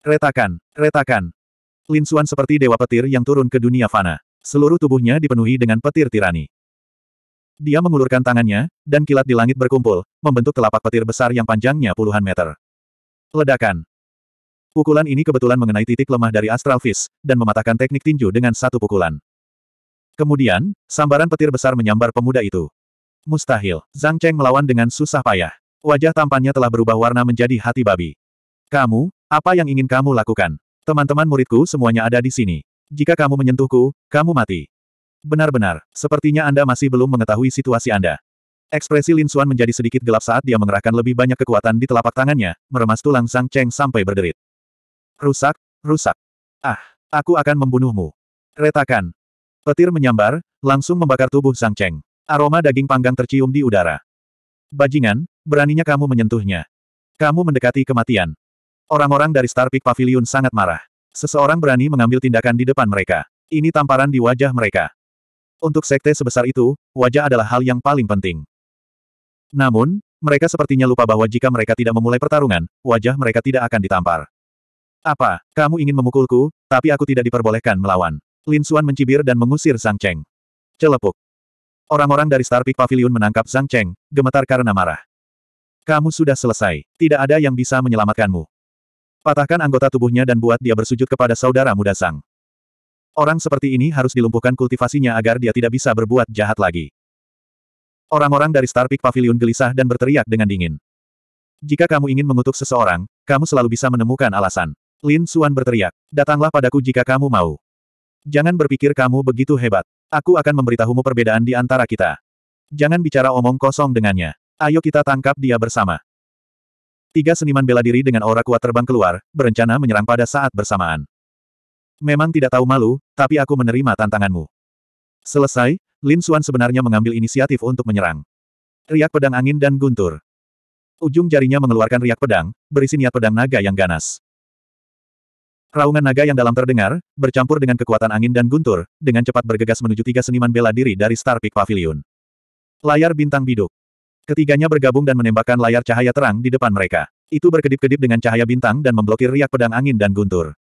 Retakan, retakan. Lin Xuan seperti dewa petir yang turun ke dunia fana. Seluruh tubuhnya dipenuhi dengan petir tirani. Dia mengulurkan tangannya, dan kilat di langit berkumpul, membentuk telapak petir besar yang panjangnya puluhan meter. Ledakan. Pukulan ini kebetulan mengenai titik lemah dari Astral Fist, dan mematahkan teknik tinju dengan satu pukulan. Kemudian, sambaran petir besar menyambar pemuda itu. Mustahil. Zhang Cheng melawan dengan susah payah. Wajah tampannya telah berubah warna menjadi hati babi. Kamu, apa yang ingin kamu lakukan? Teman-teman muridku semuanya ada di sini. Jika kamu menyentuhku, kamu mati. Benar-benar, sepertinya Anda masih belum mengetahui situasi Anda. Ekspresi Lin Xuan menjadi sedikit gelap saat dia mengerahkan lebih banyak kekuatan di telapak tangannya, meremas tulang Sang Cheng sampai berderit. Rusak, rusak. Ah, aku akan membunuhmu. Retakan. Petir menyambar, langsung membakar tubuh Sang Cheng. Aroma daging panggang tercium di udara. Bajingan, beraninya kamu menyentuhnya. Kamu mendekati kematian. Orang-orang dari Star Peak Pavilion sangat marah. Seseorang berani mengambil tindakan di depan mereka. Ini tamparan di wajah mereka. Untuk sekte sebesar itu, wajah adalah hal yang paling penting. Namun, mereka sepertinya lupa bahwa jika mereka tidak memulai pertarungan, wajah mereka tidak akan ditampar. Apa, kamu ingin memukulku, tapi aku tidak diperbolehkan melawan. Lin Xuan mencibir dan mengusir Zhang Cheng. Celepuk. Orang-orang dari Star Peak Pavilion menangkap Zhang Cheng, gemetar karena marah. Kamu sudah selesai. Tidak ada yang bisa menyelamatkanmu. Patahkan anggota tubuhnya dan buat dia bersujud kepada saudara muda Sang. Orang seperti ini harus dilumpuhkan kultivasinya agar dia tidak bisa berbuat jahat lagi. Orang-orang dari Star Peak Pavilion gelisah dan berteriak dengan dingin. Jika kamu ingin mengutuk seseorang, kamu selalu bisa menemukan alasan. Lin Xuan berteriak, datanglah padaku jika kamu mau. Jangan berpikir kamu begitu hebat. Aku akan memberitahumu perbedaan di antara kita. Jangan bicara omong kosong dengannya. Ayo kita tangkap dia bersama. Tiga seniman bela diri dengan aura kuat terbang keluar, berencana menyerang pada saat bersamaan. Memang tidak tahu malu, tapi aku menerima tantanganmu. Selesai, Lin Xuan sebenarnya mengambil inisiatif untuk menyerang. Riak pedang angin dan guntur. Ujung jarinya mengeluarkan riak pedang, berisi niat pedang naga yang ganas. Raungan naga yang dalam terdengar, bercampur dengan kekuatan angin dan guntur, dengan cepat bergegas menuju tiga seniman bela diri dari Star Peak Pavilion. Layar bintang biduk. Ketiganya bergabung dan menembakkan layar cahaya terang di depan mereka. Itu berkedip-kedip dengan cahaya bintang dan memblokir riak pedang angin dan guntur.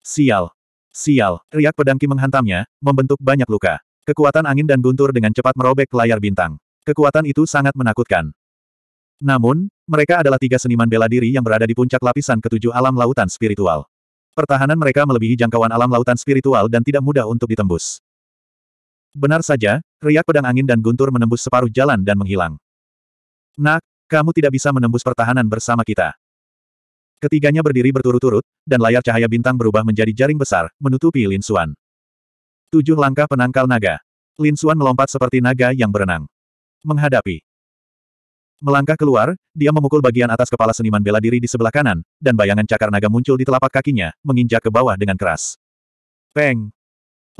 Sial. Sial. Riak pedang Ki menghantamnya, membentuk banyak luka. Kekuatan angin dan guntur dengan cepat merobek layar bintang. Kekuatan itu sangat menakutkan. Namun, mereka adalah tiga seniman bela diri yang berada di puncak lapisan ketujuh alam lautan spiritual. Pertahanan mereka melebihi jangkauan alam lautan spiritual dan tidak mudah untuk ditembus. Benar saja, riak pedang angin dan guntur menembus separuh jalan dan menghilang. Nak, kamu tidak bisa menembus pertahanan bersama kita. Ketiganya berdiri berturut-turut, dan layar cahaya bintang berubah menjadi jaring besar, menutupi Lin Xuan. Tujuh langkah penangkal naga. Lin Xuan melompat seperti naga yang berenang. Menghadapi. Melangkah keluar, dia memukul bagian atas kepala seniman bela diri di sebelah kanan, dan bayangan cakar naga muncul di telapak kakinya, menginjak ke bawah dengan keras. Peng!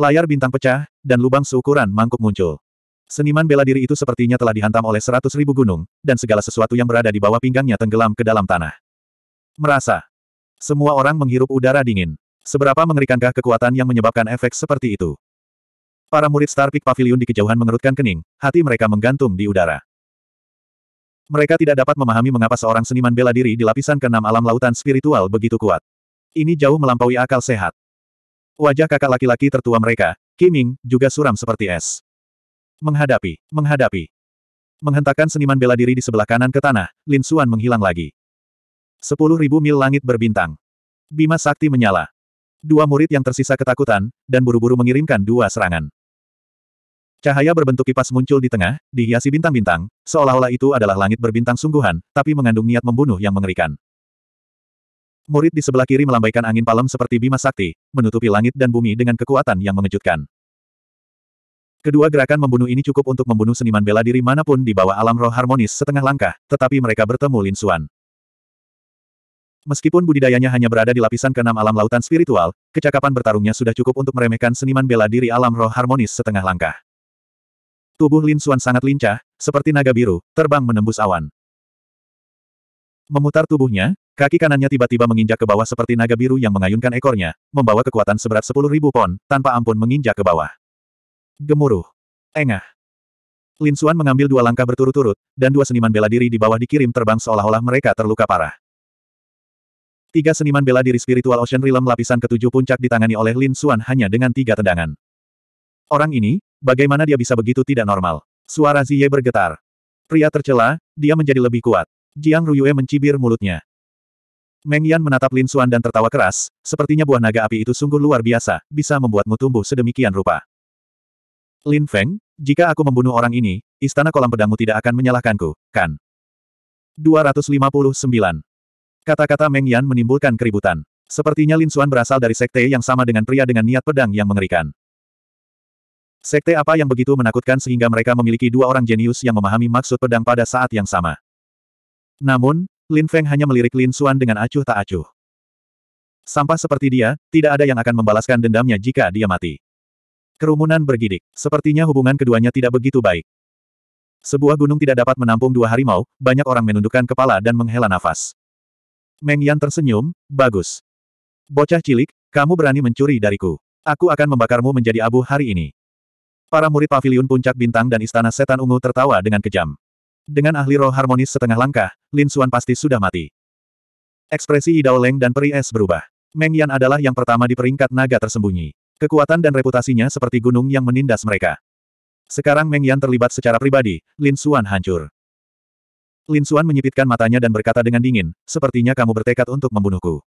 Layar bintang pecah, dan lubang seukuran mangkuk muncul. Seniman bela diri itu sepertinya telah dihantam oleh seratus ribu gunung, dan segala sesuatu yang berada di bawah pinggangnya tenggelam ke dalam tanah. Merasa. Semua orang menghirup udara dingin. Seberapa mengerikankah kekuatan yang menyebabkan efek seperti itu? Para murid Star Peak Pavilion di kejauhan mengerutkan kening, hati mereka menggantung di udara. Mereka tidak dapat memahami mengapa seorang seniman bela diri di lapisan keenam alam lautan spiritual begitu kuat. Ini jauh melampaui akal sehat. Wajah kakak laki-laki tertua mereka, Kiming, juga suram seperti es. Menghadapi, menghadapi. Menghentakkan seniman bela diri di sebelah kanan ke tanah, Lin Xuan menghilang lagi. Sepuluh ribu mil langit berbintang. Bima Sakti menyala. Dua murid yang tersisa ketakutan, dan buru-buru mengirimkan dua serangan. Cahaya berbentuk kipas muncul di tengah, dihiasi bintang-bintang, seolah-olah itu adalah langit berbintang sungguhan, tapi mengandung niat membunuh yang mengerikan. Murid di sebelah kiri melambaikan angin palem seperti Bima Sakti, menutupi langit dan bumi dengan kekuatan yang mengejutkan. Kedua gerakan membunuh ini cukup untuk membunuh seniman bela diri mana pun di bawah alam roh harmonis setengah langkah, tetapi mereka bertemu Lin Xuan. Meskipun budidayanya hanya berada di lapisan keenam alam lautan spiritual, kecakapan bertarungnya sudah cukup untuk meremehkan seniman bela diri alam roh harmonis setengah langkah. Tubuh Lin Xuan sangat lincah, seperti naga biru, terbang menembus awan. Memutar tubuhnya, kaki kanannya tiba-tiba menginjak ke bawah seperti naga biru yang mengayunkan ekornya, membawa kekuatan seberat 10.000 pon, tanpa ampun menginjak ke bawah. Gemuruh. Engah. Lin Xuan mengambil dua langkah berturut-turut, dan dua seniman bela diri di bawah dikirim terbang seolah-olah mereka terluka parah. Tiga seniman bela diri spiritual Ocean Realm lapisan ketujuh puncak ditangani oleh Lin Xuan hanya dengan tiga tendangan. Orang ini, bagaimana dia bisa begitu tidak normal? Suara Ziye bergetar. Pria tercela, dia menjadi lebih kuat. Jiang Ruyue mencibir mulutnya. Meng Yan menatap Lin Xuan dan tertawa keras, sepertinya buah naga api itu sungguh luar biasa, bisa membuatmu tumbuh sedemikian rupa. Lin Feng, jika aku membunuh orang ini, istana kolam pedangmu tidak akan menyalahkanku, kan? 259. Kata-kata Meng Yan menimbulkan keributan. Sepertinya Lin Xuan berasal dari sekte yang sama dengan pria dengan niat pedang yang mengerikan. Sekte apa yang begitu menakutkan sehingga mereka memiliki dua orang jenius yang memahami maksud pedang pada saat yang sama. Namun, Lin Feng hanya melirik Lin Xuan dengan acuh tak acuh. Sampah seperti dia, tidak ada yang akan membalaskan dendamnya jika dia mati. Kerumunan bergidik. Sepertinya hubungan keduanya tidak begitu baik. Sebuah gunung tidak dapat menampung dua harimau, banyak orang menundukkan kepala dan menghela nafas. Meng Yan tersenyum, bagus. Bocah cilik, kamu berani mencuri dariku. Aku akan membakarmu menjadi abu hari ini. Para murid paviliun puncak bintang dan istana setan ungu tertawa dengan kejam. Dengan ahli roh harmonis setengah langkah, Lin Xuan pasti sudah mati. Ekspresi Yidao Leng dan Peri Es berubah. Meng Yan adalah yang pertama di peringkat naga tersembunyi. Kekuatan dan reputasinya seperti gunung yang menindas mereka. Sekarang Meng Yan terlibat secara pribadi, Lin Xuan hancur. Lin Xuan menyipitkan matanya dan berkata dengan dingin, sepertinya kamu bertekad untuk membunuhku.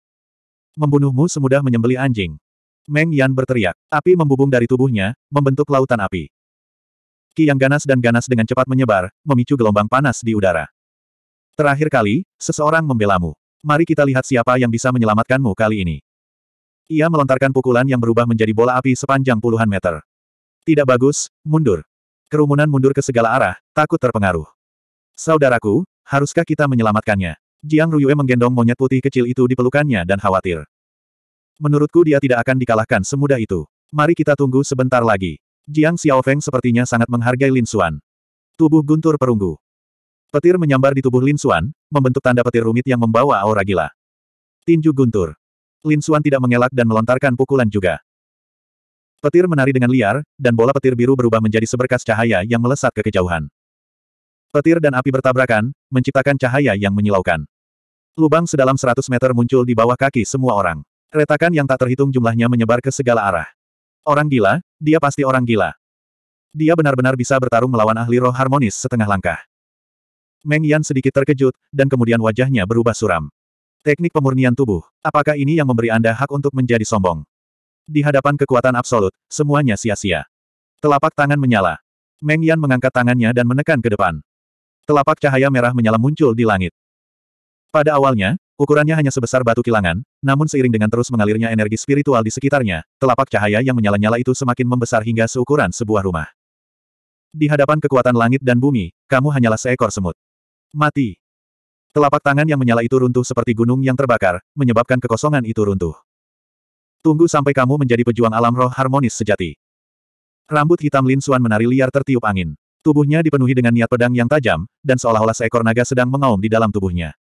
Membunuhmu semudah menyembeli anjing. Meng Yan berteriak. Api membubung dari tubuhnya, membentuk lautan api. Ki yang ganas dan ganas dengan cepat menyebar, memicu gelombang panas di udara. Terakhir kali, seseorang membelamu. Mari kita lihat siapa yang bisa menyelamatkanmu kali ini. Ia melontarkan pukulan yang berubah menjadi bola api sepanjang puluhan meter. Tidak bagus, mundur. Kerumunan mundur ke segala arah, takut terpengaruh. Saudaraku, haruskah kita menyelamatkannya? Jiang Ruyue menggendong monyet putih kecil itu di pelukannya dan khawatir. Menurutku dia tidak akan dikalahkan semudah itu. Mari kita tunggu sebentar lagi. Jiang Xiaofeng sepertinya sangat menghargai Lin Xuan. Tubuh guntur perunggu. Petir menyambar di tubuh Lin Xuan, membentuk tanda petir rumit yang membawa aura gila. Tinju guntur. Lin Xuan tidak mengelak dan melontarkan pukulan juga. Petir menari dengan liar, dan bola petir biru berubah menjadi seberkas cahaya yang melesat ke kejauhan. Petir dan api bertabrakan, menciptakan cahaya yang menyilaukan. Lubang sedalam 100 meter muncul di bawah kaki semua orang. Retakan yang tak terhitung jumlahnya menyebar ke segala arah. Orang gila, dia pasti orang gila. Dia benar-benar bisa bertarung melawan ahli roh harmonis setengah langkah. Meng Yan sedikit terkejut, dan kemudian wajahnya berubah suram. Teknik pemurnian tubuh, apakah ini yang memberi Anda hak untuk menjadi sombong? Di hadapan kekuatan absolut, semuanya sia-sia. Telapak tangan menyala. Meng Yan mengangkat tangannya dan menekan ke depan. Telapak cahaya merah menyala muncul di langit. Pada awalnya, Ukurannya hanya sebesar batu kilangan, namun seiring dengan terus mengalirnya energi spiritual di sekitarnya, telapak cahaya yang menyala-nyala itu semakin membesar hingga seukuran sebuah rumah. Di hadapan kekuatan langit dan bumi, kamu hanyalah seekor semut. Mati. Telapak tangan yang menyala itu runtuh seperti gunung yang terbakar, menyebabkan kekosongan itu runtuh. Tunggu sampai kamu menjadi pejuang alam roh harmonis sejati. Rambut hitam Lin Xuan menari liar tertiup angin. Tubuhnya dipenuhi dengan niat pedang yang tajam, dan seolah-olah seekor naga sedang mengaum di dalam tubuhnya.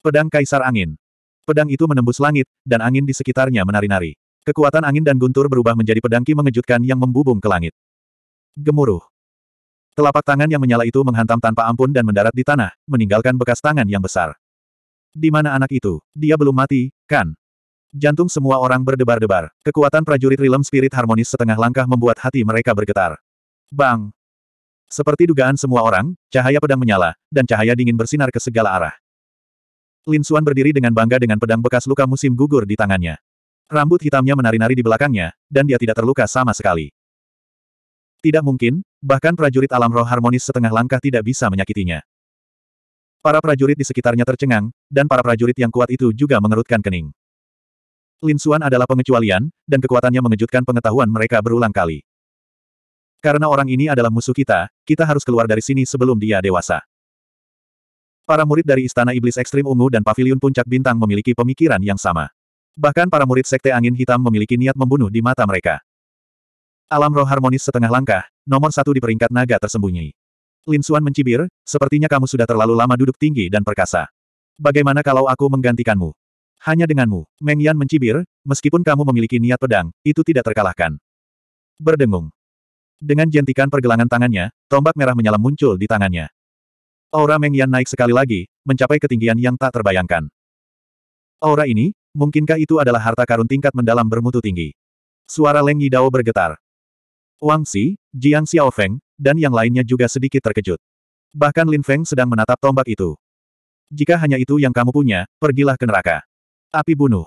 Pedang Kaisar Angin. Pedang itu menembus langit, dan angin di sekitarnya menari-nari. Kekuatan angin dan guntur berubah menjadi pedang ki mengejutkan yang membubung ke langit. Gemuruh. Telapak tangan yang menyala itu menghantam tanpa ampun dan mendarat di tanah, meninggalkan bekas tangan yang besar. Di mana anak itu? Dia belum mati, kan? Jantung semua orang berdebar-debar. Kekuatan prajurit Rilem Spirit harmonis setengah langkah membuat hati mereka bergetar. Bang! Seperti dugaan semua orang, cahaya pedang menyala, dan cahaya dingin bersinar ke segala arah. Lin Xuan berdiri dengan bangga dengan pedang bekas luka musim gugur di tangannya. Rambut hitamnya menari-nari di belakangnya, dan dia tidak terluka sama sekali. Tidak mungkin, bahkan prajurit alam roh harmonis setengah langkah tidak bisa menyakitinya. Para prajurit di sekitarnya tercengang, dan para prajurit yang kuat itu juga mengerutkan kening. Lin Xuan adalah pengecualian, dan kekuatannya mengejutkan pengetahuan mereka berulang kali. Karena orang ini adalah musuh kita, kita harus keluar dari sini sebelum dia dewasa. Para murid dari Istana Iblis Ekstrim Ungu dan Paviliun Puncak Bintang memiliki pemikiran yang sama. Bahkan para murid Sekte Angin Hitam memiliki niat membunuh di mata mereka. Alam roh harmonis setengah langkah, nomor satu di peringkat naga tersembunyi. Lin Xuan mencibir, sepertinya kamu sudah terlalu lama duduk tinggi dan perkasa. Bagaimana kalau aku menggantikanmu? Hanya denganmu, Meng Yan mencibir, meskipun kamu memiliki niat pedang, itu tidak terkalahkan. Berdengung. Dengan jentikan pergelangan tangannya, tombak merah menyala muncul di tangannya. Aura Meng Yan naik sekali lagi, mencapai ketinggian yang tak terbayangkan. Aura ini, mungkinkah itu adalah harta karun tingkat mendalam bermutu tinggi? Suara Leng Yidao bergetar. Wang Xi, Jiang Xiaofeng, dan yang lainnya juga sedikit terkejut. Bahkan Lin Feng sedang menatap tombak itu. Jika hanya itu yang kamu punya, pergilah ke neraka. Api bunuh.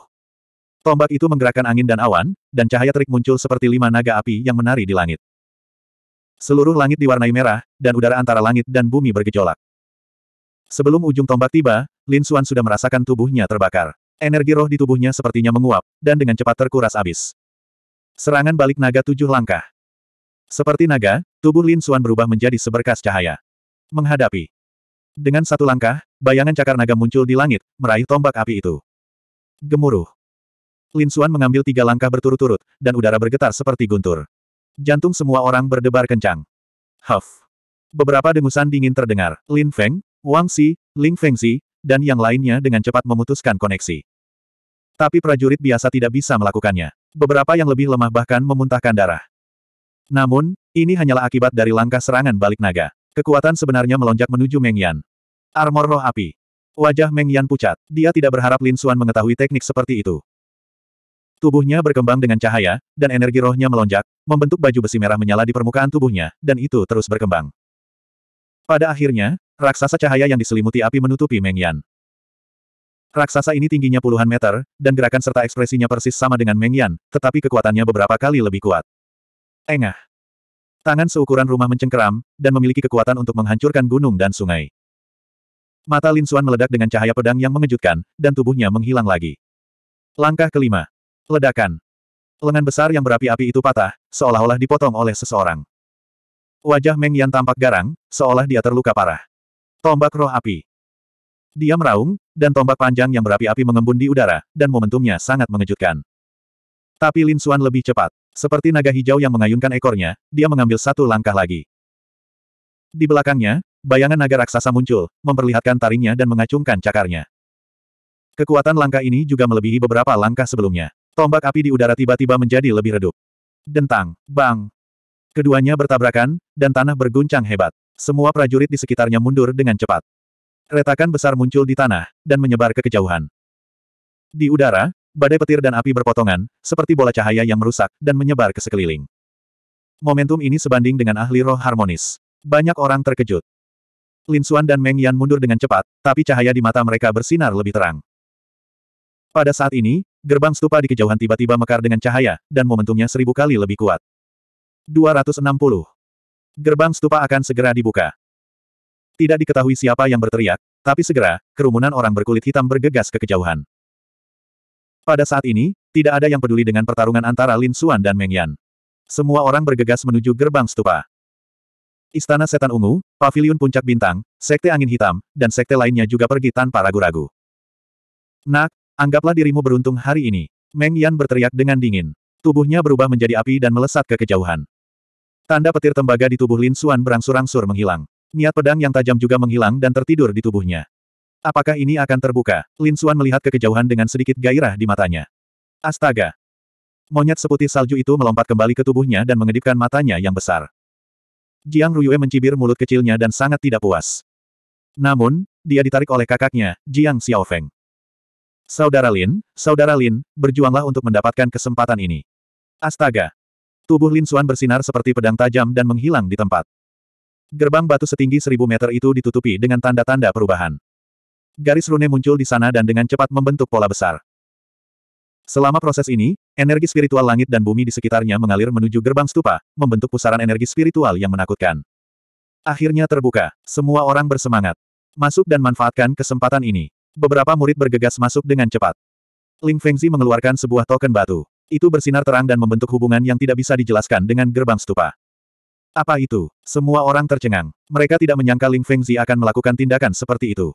Tombak itu menggerakkan angin dan awan, dan cahaya terik muncul seperti lima naga api yang menari di langit. Seluruh langit diwarnai merah, dan udara antara langit dan bumi bergejolak. Sebelum ujung tombak tiba, Lin Xuan sudah merasakan tubuhnya terbakar. Energi roh di tubuhnya sepertinya menguap, dan dengan cepat terkuras habis. Serangan balik naga tujuh langkah. Seperti naga, tubuh Lin Xuan berubah menjadi seberkas cahaya. Menghadapi. Dengan satu langkah, bayangan cakar naga muncul di langit, meraih tombak api itu. Gemuruh. Lin Xuan mengambil tiga langkah berturut-turut, dan udara bergetar seperti guntur. Jantung semua orang berdebar kencang. Huff. Beberapa dengusan dingin terdengar. Lin Feng, Wang Xi, Ling Fengxi, dan yang lainnya dengan cepat memutuskan koneksi. Tapi prajurit biasa tidak bisa melakukannya. Beberapa yang lebih lemah bahkan memuntahkan darah. Namun, ini hanyalah akibat dari langkah serangan balik naga. Kekuatan sebenarnya melonjak menuju Meng Yan. Armor roh api. Wajah Meng Yan pucat. Dia tidak berharap Lin Xuan mengetahui teknik seperti itu. Tubuhnya berkembang dengan cahaya, dan energi rohnya melonjak, membentuk baju besi merah menyala di permukaan tubuhnya, dan itu terus berkembang. Pada akhirnya, raksasa cahaya yang diselimuti api menutupi Meng Yan. Raksasa ini tingginya puluhan meter, dan gerakan serta ekspresinya persis sama dengan Meng Yan, tetapi kekuatannya beberapa kali lebih kuat. Engah. Tangan seukuran rumah mencengkeram, dan memiliki kekuatan untuk menghancurkan gunung dan sungai. Mata Lin Xuan meledak dengan cahaya pedang yang mengejutkan, dan tubuhnya menghilang lagi. Langkah kelima. Ledakan. Lengan besar yang berapi-api itu patah, seolah-olah dipotong oleh seseorang. Wajah Meng Yan tampak garang, seolah dia terluka parah. Tombak roh api. Dia meraung, dan tombak panjang yang berapi-api mengembun di udara, dan momentumnya sangat mengejutkan. Tapi Lin Xuan lebih cepat. Seperti naga hijau yang mengayunkan ekornya, dia mengambil satu langkah lagi. Di belakangnya, bayangan naga raksasa muncul, memperlihatkan taringnya dan mengacungkan cakarnya. Kekuatan langkah ini juga melebihi beberapa langkah sebelumnya. Tombak api di udara tiba-tiba menjadi lebih redup. Dentang, bang. Keduanya bertabrakan, dan tanah berguncang hebat. Semua prajurit di sekitarnya mundur dengan cepat. Retakan besar muncul di tanah, dan menyebar ke kejauhan. Di udara, Badai petir dan api berpotongan, seperti bola cahaya yang merusak, dan menyebar ke sekeliling. Momentum ini sebanding dengan ahli roh harmonis. Banyak orang terkejut. Lin Xuan dan Meng Yan mundur dengan cepat, tapi cahaya di mata mereka bersinar lebih terang. Pada saat ini, gerbang stupa di kejauhan tiba-tiba mekar dengan cahaya, dan momentumnya seribu kali lebih kuat. 260. Gerbang stupa akan segera dibuka. Tidak diketahui siapa yang berteriak, tapi segera, kerumunan orang berkulit hitam bergegas ke kejauhan. Pada saat ini, tidak ada yang peduli dengan pertarungan antara Lin Xuan dan Meng Yan. Semua orang bergegas menuju gerbang stupa. Istana Setan Ungu, Paviliun Puncak Bintang, Sekte Angin Hitam, dan sekte lainnya juga pergi tanpa ragu-ragu. Nak, anggaplah dirimu beruntung hari ini. Meng Yan berteriak dengan dingin. Tubuhnya berubah menjadi api dan melesat ke kejauhan. Tanda petir tembaga di tubuh Lin Xuan berangsur-angsur menghilang. Niat pedang yang tajam juga menghilang dan tertidur di tubuhnya. Apakah ini akan terbuka? Lin Xuan melihat ke kejauhan dengan sedikit gairah di matanya. Astaga! Monyet seputih salju itu melompat kembali ke tubuhnya dan mengedipkan matanya yang besar. Jiang Ruyue mencibir mulut kecilnya dan sangat tidak puas. Namun, dia ditarik oleh kakaknya, Jiang Xiaofeng. Saudara Lin, Saudara Lin, berjuanglah untuk mendapatkan kesempatan ini. Astaga! Tubuh Lin Xuan bersinar seperti pedang tajam dan menghilang di tempat. Gerbang batu setinggi seribu meter itu ditutupi dengan tanda-tanda perubahan. Garis rune muncul di sana dan dengan cepat membentuk pola besar. Selama proses ini, energi spiritual langit dan bumi di sekitarnya mengalir menuju gerbang stupa, membentuk pusaran energi spiritual yang menakutkan. Akhirnya terbuka, semua orang bersemangat. Masuk dan manfaatkan kesempatan ini. Beberapa murid bergegas masuk dengan cepat. Ling Fengzi mengeluarkan sebuah token batu. Itu bersinar terang dan membentuk hubungan yang tidak bisa dijelaskan dengan gerbang stupa. Apa itu? Semua orang tercengang. Mereka tidak menyangka Ling Fengzi akan melakukan tindakan seperti itu.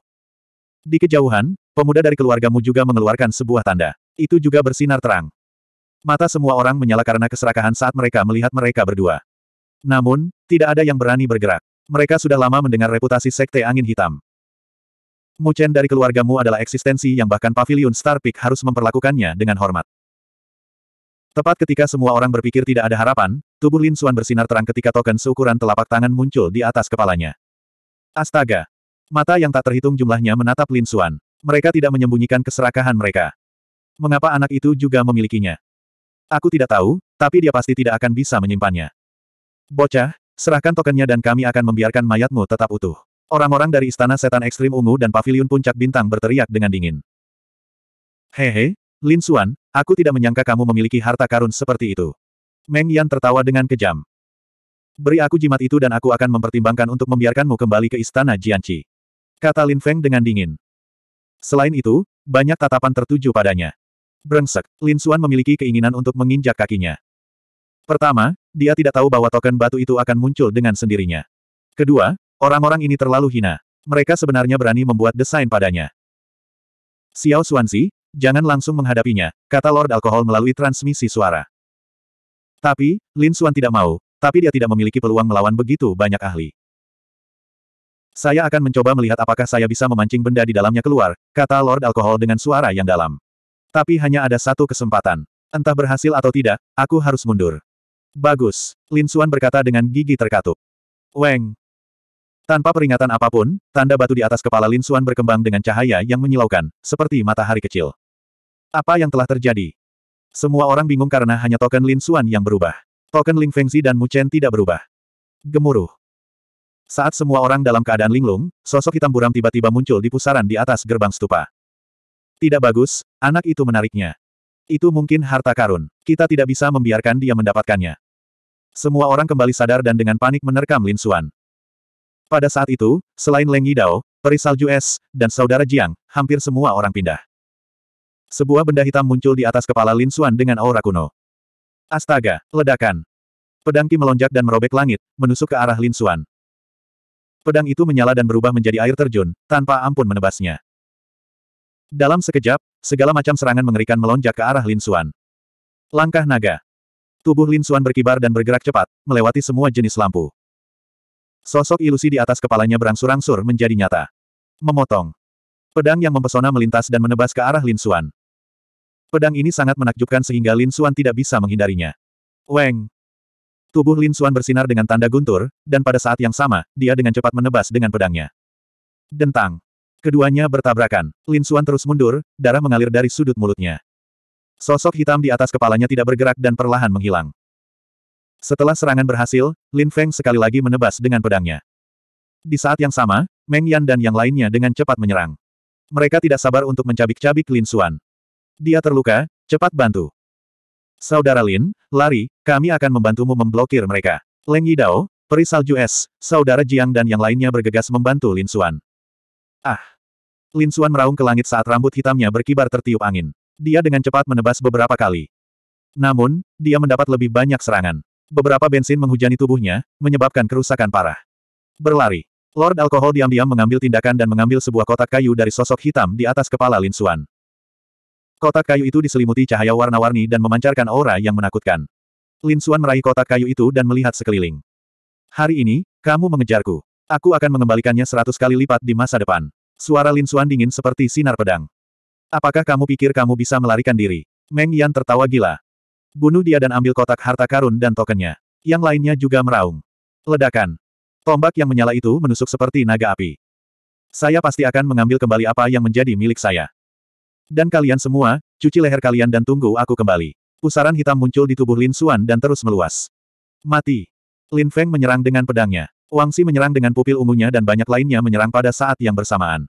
Di kejauhan, pemuda dari keluargamu juga mengeluarkan sebuah tanda. Itu juga bersinar terang. Mata semua orang menyala karena keserakahan saat mereka melihat mereka berdua. Namun, tidak ada yang berani bergerak. Mereka sudah lama mendengar reputasi Sekte Angin Hitam. Muchen dari keluargamu adalah eksistensi yang bahkan Pavilion Star Peak harus memperlakukannya dengan hormat. Tepat ketika semua orang berpikir tidak ada harapan, tubuh Lin Xuan bersinar terang ketika token seukuran telapak tangan muncul di atas kepalanya. Astaga! Mata yang tak terhitung jumlahnya menatap Lin Xuan. Mereka tidak menyembunyikan keserakahan mereka. Mengapa anak itu juga memilikinya? Aku tidak tahu, tapi dia pasti tidak akan bisa menyimpannya. Bocah, serahkan tokennya dan kami akan membiarkan mayatmu tetap utuh. Orang-orang dari Istana Setan Ekstrim Ungu dan Paviliun Puncak Bintang berteriak dengan dingin. Hehe, Lin Xuan, aku tidak menyangka kamu memiliki harta karun seperti itu. Meng Yan tertawa dengan kejam. Beri aku jimat itu dan aku akan mempertimbangkan untuk membiarkanmu kembali ke Istana Jianqi. Kata Lin Feng dengan dingin. Selain itu, banyak tatapan tertuju padanya. Brengsek, Lin Xuan memiliki keinginan untuk menginjak kakinya. Pertama, dia tidak tahu bahwa token batu itu akan muncul dengan sendirinya. Kedua, orang-orang ini terlalu hina. Mereka sebenarnya berani membuat desain padanya. Xiao Xuanzi, jangan langsung menghadapinya, kata Lord Alkohol melalui transmisi suara. Tapi, Lin Xuan tidak mau, tapi dia tidak memiliki peluang melawan begitu banyak ahli. Saya akan mencoba melihat apakah saya bisa memancing benda di dalamnya keluar, kata Lord Alkohol dengan suara yang dalam. Tapi hanya ada satu kesempatan. Entah berhasil atau tidak, aku harus mundur. Bagus, Lin Xuan berkata dengan gigi terkatup. Weng. Tanpa peringatan apa pun, tanda batu di atas kepala Lin Xuan berkembang dengan cahaya yang menyilaukan, seperti matahari kecil. Apa yang telah terjadi? Semua orang bingung karena hanya token Lin Xuan yang berubah. Token Ling Fengzi dan Mu Chen tidak berubah. Gemuruh. Saat semua orang dalam keadaan linglung, sosok hitam buram tiba-tiba muncul di pusaran di atas gerbang stupa. Tidak bagus, anak itu menariknya. Itu mungkin harta karun. Kita tidak bisa membiarkan dia mendapatkannya. Semua orang kembali sadar dan dengan panik menerkam Lin Xuan. Pada saat itu, selain Leng Yidao, peri salju es, dan saudara Jiang, hampir semua orang pindah. Sebuah benda hitam muncul di atas kepala Lin Xuan dengan aura kuno. Astaga, ledakan. Pedang Ki melonjak dan merobek langit, menusuk ke arah Lin Xuan. Pedang itu menyala dan berubah menjadi air terjun, tanpa ampun menebasnya. Dalam sekejap, segala macam serangan mengerikan melonjak ke arah Lin Xuan. Langkah naga. Tubuh Lin Xuan berkibar dan bergerak cepat, melewati semua jenis lampu. Sosok ilusi di atas kepalanya berangsur-angsur menjadi nyata. Memotong. Pedang yang mempesona melintas dan menebas ke arah Lin Xuan. Pedang ini sangat menakjubkan sehingga Lin Xuan tidak bisa menghindarinya. Weng. Tubuh Lin Xuan bersinar dengan tanda guntur, dan pada saat yang sama, dia dengan cepat menebas dengan pedangnya. Dentang. Keduanya bertabrakan. Lin Xuan terus mundur, darah mengalir dari sudut mulutnya. Sosok hitam di atas kepalanya tidak bergerak dan perlahan menghilang. Setelah serangan berhasil, Lin Feng sekali lagi menebas dengan pedangnya. Di saat yang sama, Meng Yan dan yang lainnya dengan cepat menyerang. Mereka tidak sabar untuk mencabik-cabik Lin Xuan. Dia terluka, cepat bantu. Saudara Lin, lari, kami akan membantumu memblokir mereka. Leng Yidao, peri salju es, saudara Jiang dan yang lainnya bergegas membantu Lin Xuan. Ah! Lin Xuan meraung ke langit saat rambut hitamnya berkibar tertiup angin. Dia dengan cepat menebas beberapa kali. Namun, dia mendapat lebih banyak serangan. Beberapa bensin menghujani tubuhnya, menyebabkan kerusakan parah. Berlari. Lord Alkohol diam-diam mengambil tindakan dan mengambil sebuah kotak kayu dari sosok hitam di atas kepala Lin Xuan. Kotak kayu itu diselimuti cahaya warna-warni dan memancarkan aura yang menakutkan. Lin Xuan meraih kotak kayu itu dan melihat sekeliling. Hari ini, kamu mengejarku. Aku akan mengembalikannya seratus kali lipat di masa depan. Suara Lin Xuan dingin seperti sinar pedang. Apakah kamu pikir kamu bisa melarikan diri? Meng Yan tertawa gila. Bunuh dia dan ambil kotak harta karun dan tokennya. Yang lainnya juga meraung. Ledakan. Tombak yang menyala itu menusuk seperti naga api. Saya pasti akan mengambil kembali apa yang menjadi milik saya. Dan kalian semua, cuci leher kalian dan tunggu aku kembali. Pusaran hitam muncul di tubuh Lin Xuan dan terus meluas. Mati. Lin Feng menyerang dengan pedangnya. Wang Xi menyerang dengan pupil ungunya dan banyak lainnya menyerang pada saat yang bersamaan.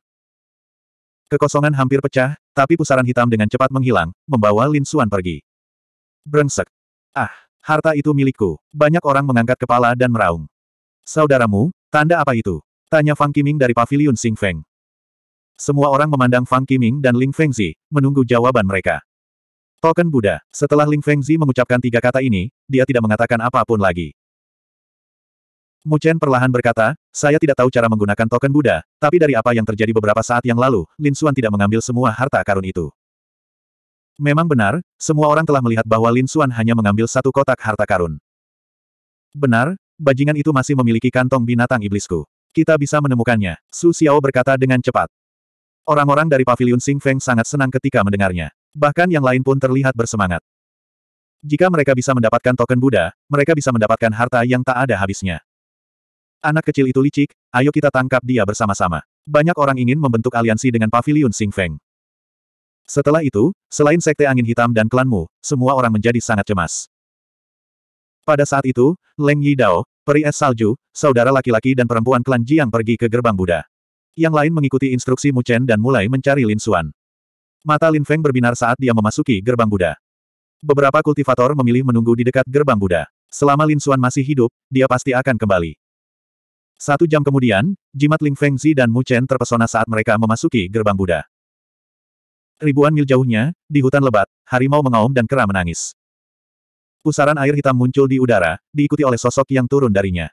Kekosongan hampir pecah, tapi pusaran hitam dengan cepat menghilang, membawa Lin Xuan pergi. Brengsek. Ah, harta itu milikku. Banyak orang mengangkat kepala dan meraung. Saudaramu, tanda apa itu? Tanya Fang Qiming dari paviliun Xing Feng. Semua orang memandang Fang Qiming dan Ling Fengzi, menunggu jawaban mereka. Token Buddha. Setelah Ling Fengzi mengucapkan tiga kata ini, dia tidak mengatakan apa pun lagi. Mu Chen perlahan berkata, saya tidak tahu cara menggunakan token Buddha, tapi dari apa yang terjadi beberapa saat yang lalu, Lin Xuan tidak mengambil semua harta karun itu. Memang benar, semua orang telah melihat bahwa Lin Xuan hanya mengambil satu kotak harta karun. Benar, bajingan itu masih memiliki kantong binatang iblisku. Kita bisa menemukannya, Su Xiao berkata dengan cepat. Orang-orang dari paviliun Sing Feng sangat senang ketika mendengarnya. Bahkan yang lain pun terlihat bersemangat. Jika mereka bisa mendapatkan token Buddha, mereka bisa mendapatkan harta yang tak ada habisnya. Anak kecil itu licik, ayo kita tangkap dia bersama-sama. Banyak orang ingin membentuk aliansi dengan paviliun Sing Feng. Setelah itu, selain Sekte Angin Hitam dan klanmu, semua orang menjadi sangat cemas. Pada saat itu, Leng Yidao, Peri es salju, saudara laki-laki dan perempuan klan Jiang pergi ke gerbang Buddha. Yang lain mengikuti instruksi Mu Chen dan mulai mencari Lin Xuan. Mata Lin Feng berbinar saat dia memasuki gerbang Buddha. Beberapa kultivator memilih menunggu di dekat gerbang Buddha. Selama Lin Xuan masih hidup, dia pasti akan kembali. Satu jam kemudian, jimat Ling Fengzi dan Mu Chen terpesona saat mereka memasuki gerbang Buddha. Ribuan mil jauhnya, di hutan lebat, harimau mengaum dan kera menangis. Pusaran air hitam muncul di udara, diikuti oleh sosok yang turun darinya.